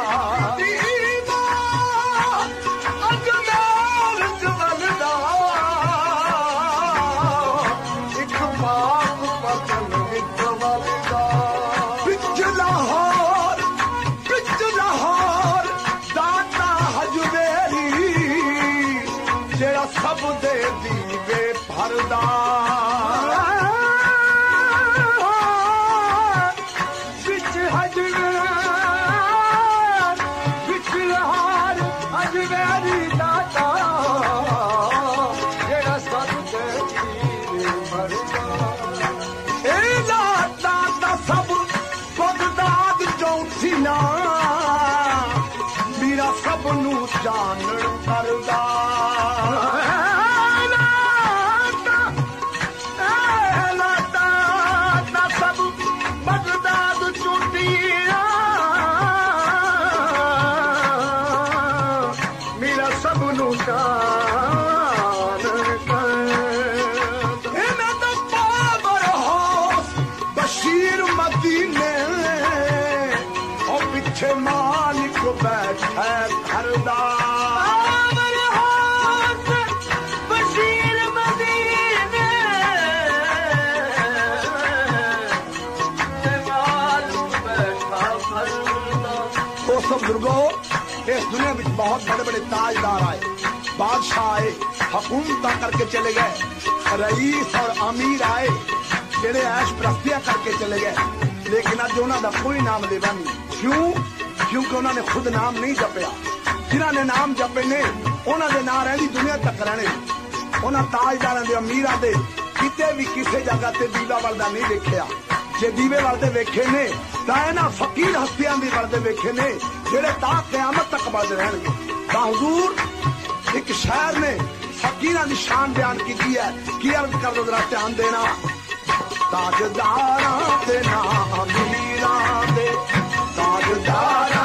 ਵਿੱਚ ਬਹੁਤ ਬੜੇ ਬੜੇ ਤਾਜਦਾਰ ਆਏ ਬਾਦਸ਼ਾਹ ਆਏ ਹਕੂਮਤਾਂ ਕਰਕੇ ਚਲੇ ਗਏ ਰਈਸ ਔਰ ਅਮੀਰ ਆਏ ਜਿਹੜੇ ਐਸ਼ ਪ੍ਰਸਤੀਆਂ ਕਰਕੇ ਚਲੇ ਗਏ ਲੇਕਿਨ ਅੱਜ ਉਹਨਾਂ ਦਾ ਕੋਈ ਨਾਮ ਲੈਵਾ ਨਹੀਂ ਕਿਉਂ ਕਿਉਂਕਿ ਉਹਨਾਂ ਨੇ ਖੁਦ ਨਾਮ ਨਹੀਂ ਜਪਿਆ ਜਿਨ੍ਹਾਂ ਨੇ ਨਾਮ ਜਪੇ ਨੇ ਉਹਨਾਂ ਦੇ ਨਾਂ ਰਹਿੰਦੀ ਦੁਨੀਆ ਤੱਕ ਰਹਿਣੇ ਉਹਨਾਂ ਤਾਜਦਾਰਾਂ ਦੇ ਅਮੀਰਾਂ ਦੇ ਕਿਤੇ ਵੀ ਕਿਸੇ ਜਗ੍ਹਾ ਤੇ ਦੀਵਾ ਵਲਦਾ ਨਹੀਂ ਵੇਖਿਆ ਜੇ ਦੀਵੇ ਵਲਦੇ ਵੇਖੇ ਨੇ ਤਾਂ ਇਹਨਾਂ ਫਕੀਰ ਹਸਤੀਆਂ ਦੀ ਵਲਦੇ ਵੇਖੇ ਨੇ ਜਿਹੜੇ ਤਾਂ ਕਿਆਮਤ ਤੱਕ ਵਲਦੇ ਰਹਿਣਗੇ बाजूर एक शहर ने फकीर अली शान बयान की है कि अर्ज़ कर दो जरा ध्यान देना। ताजदारा देना मीरा दे, ताजदारा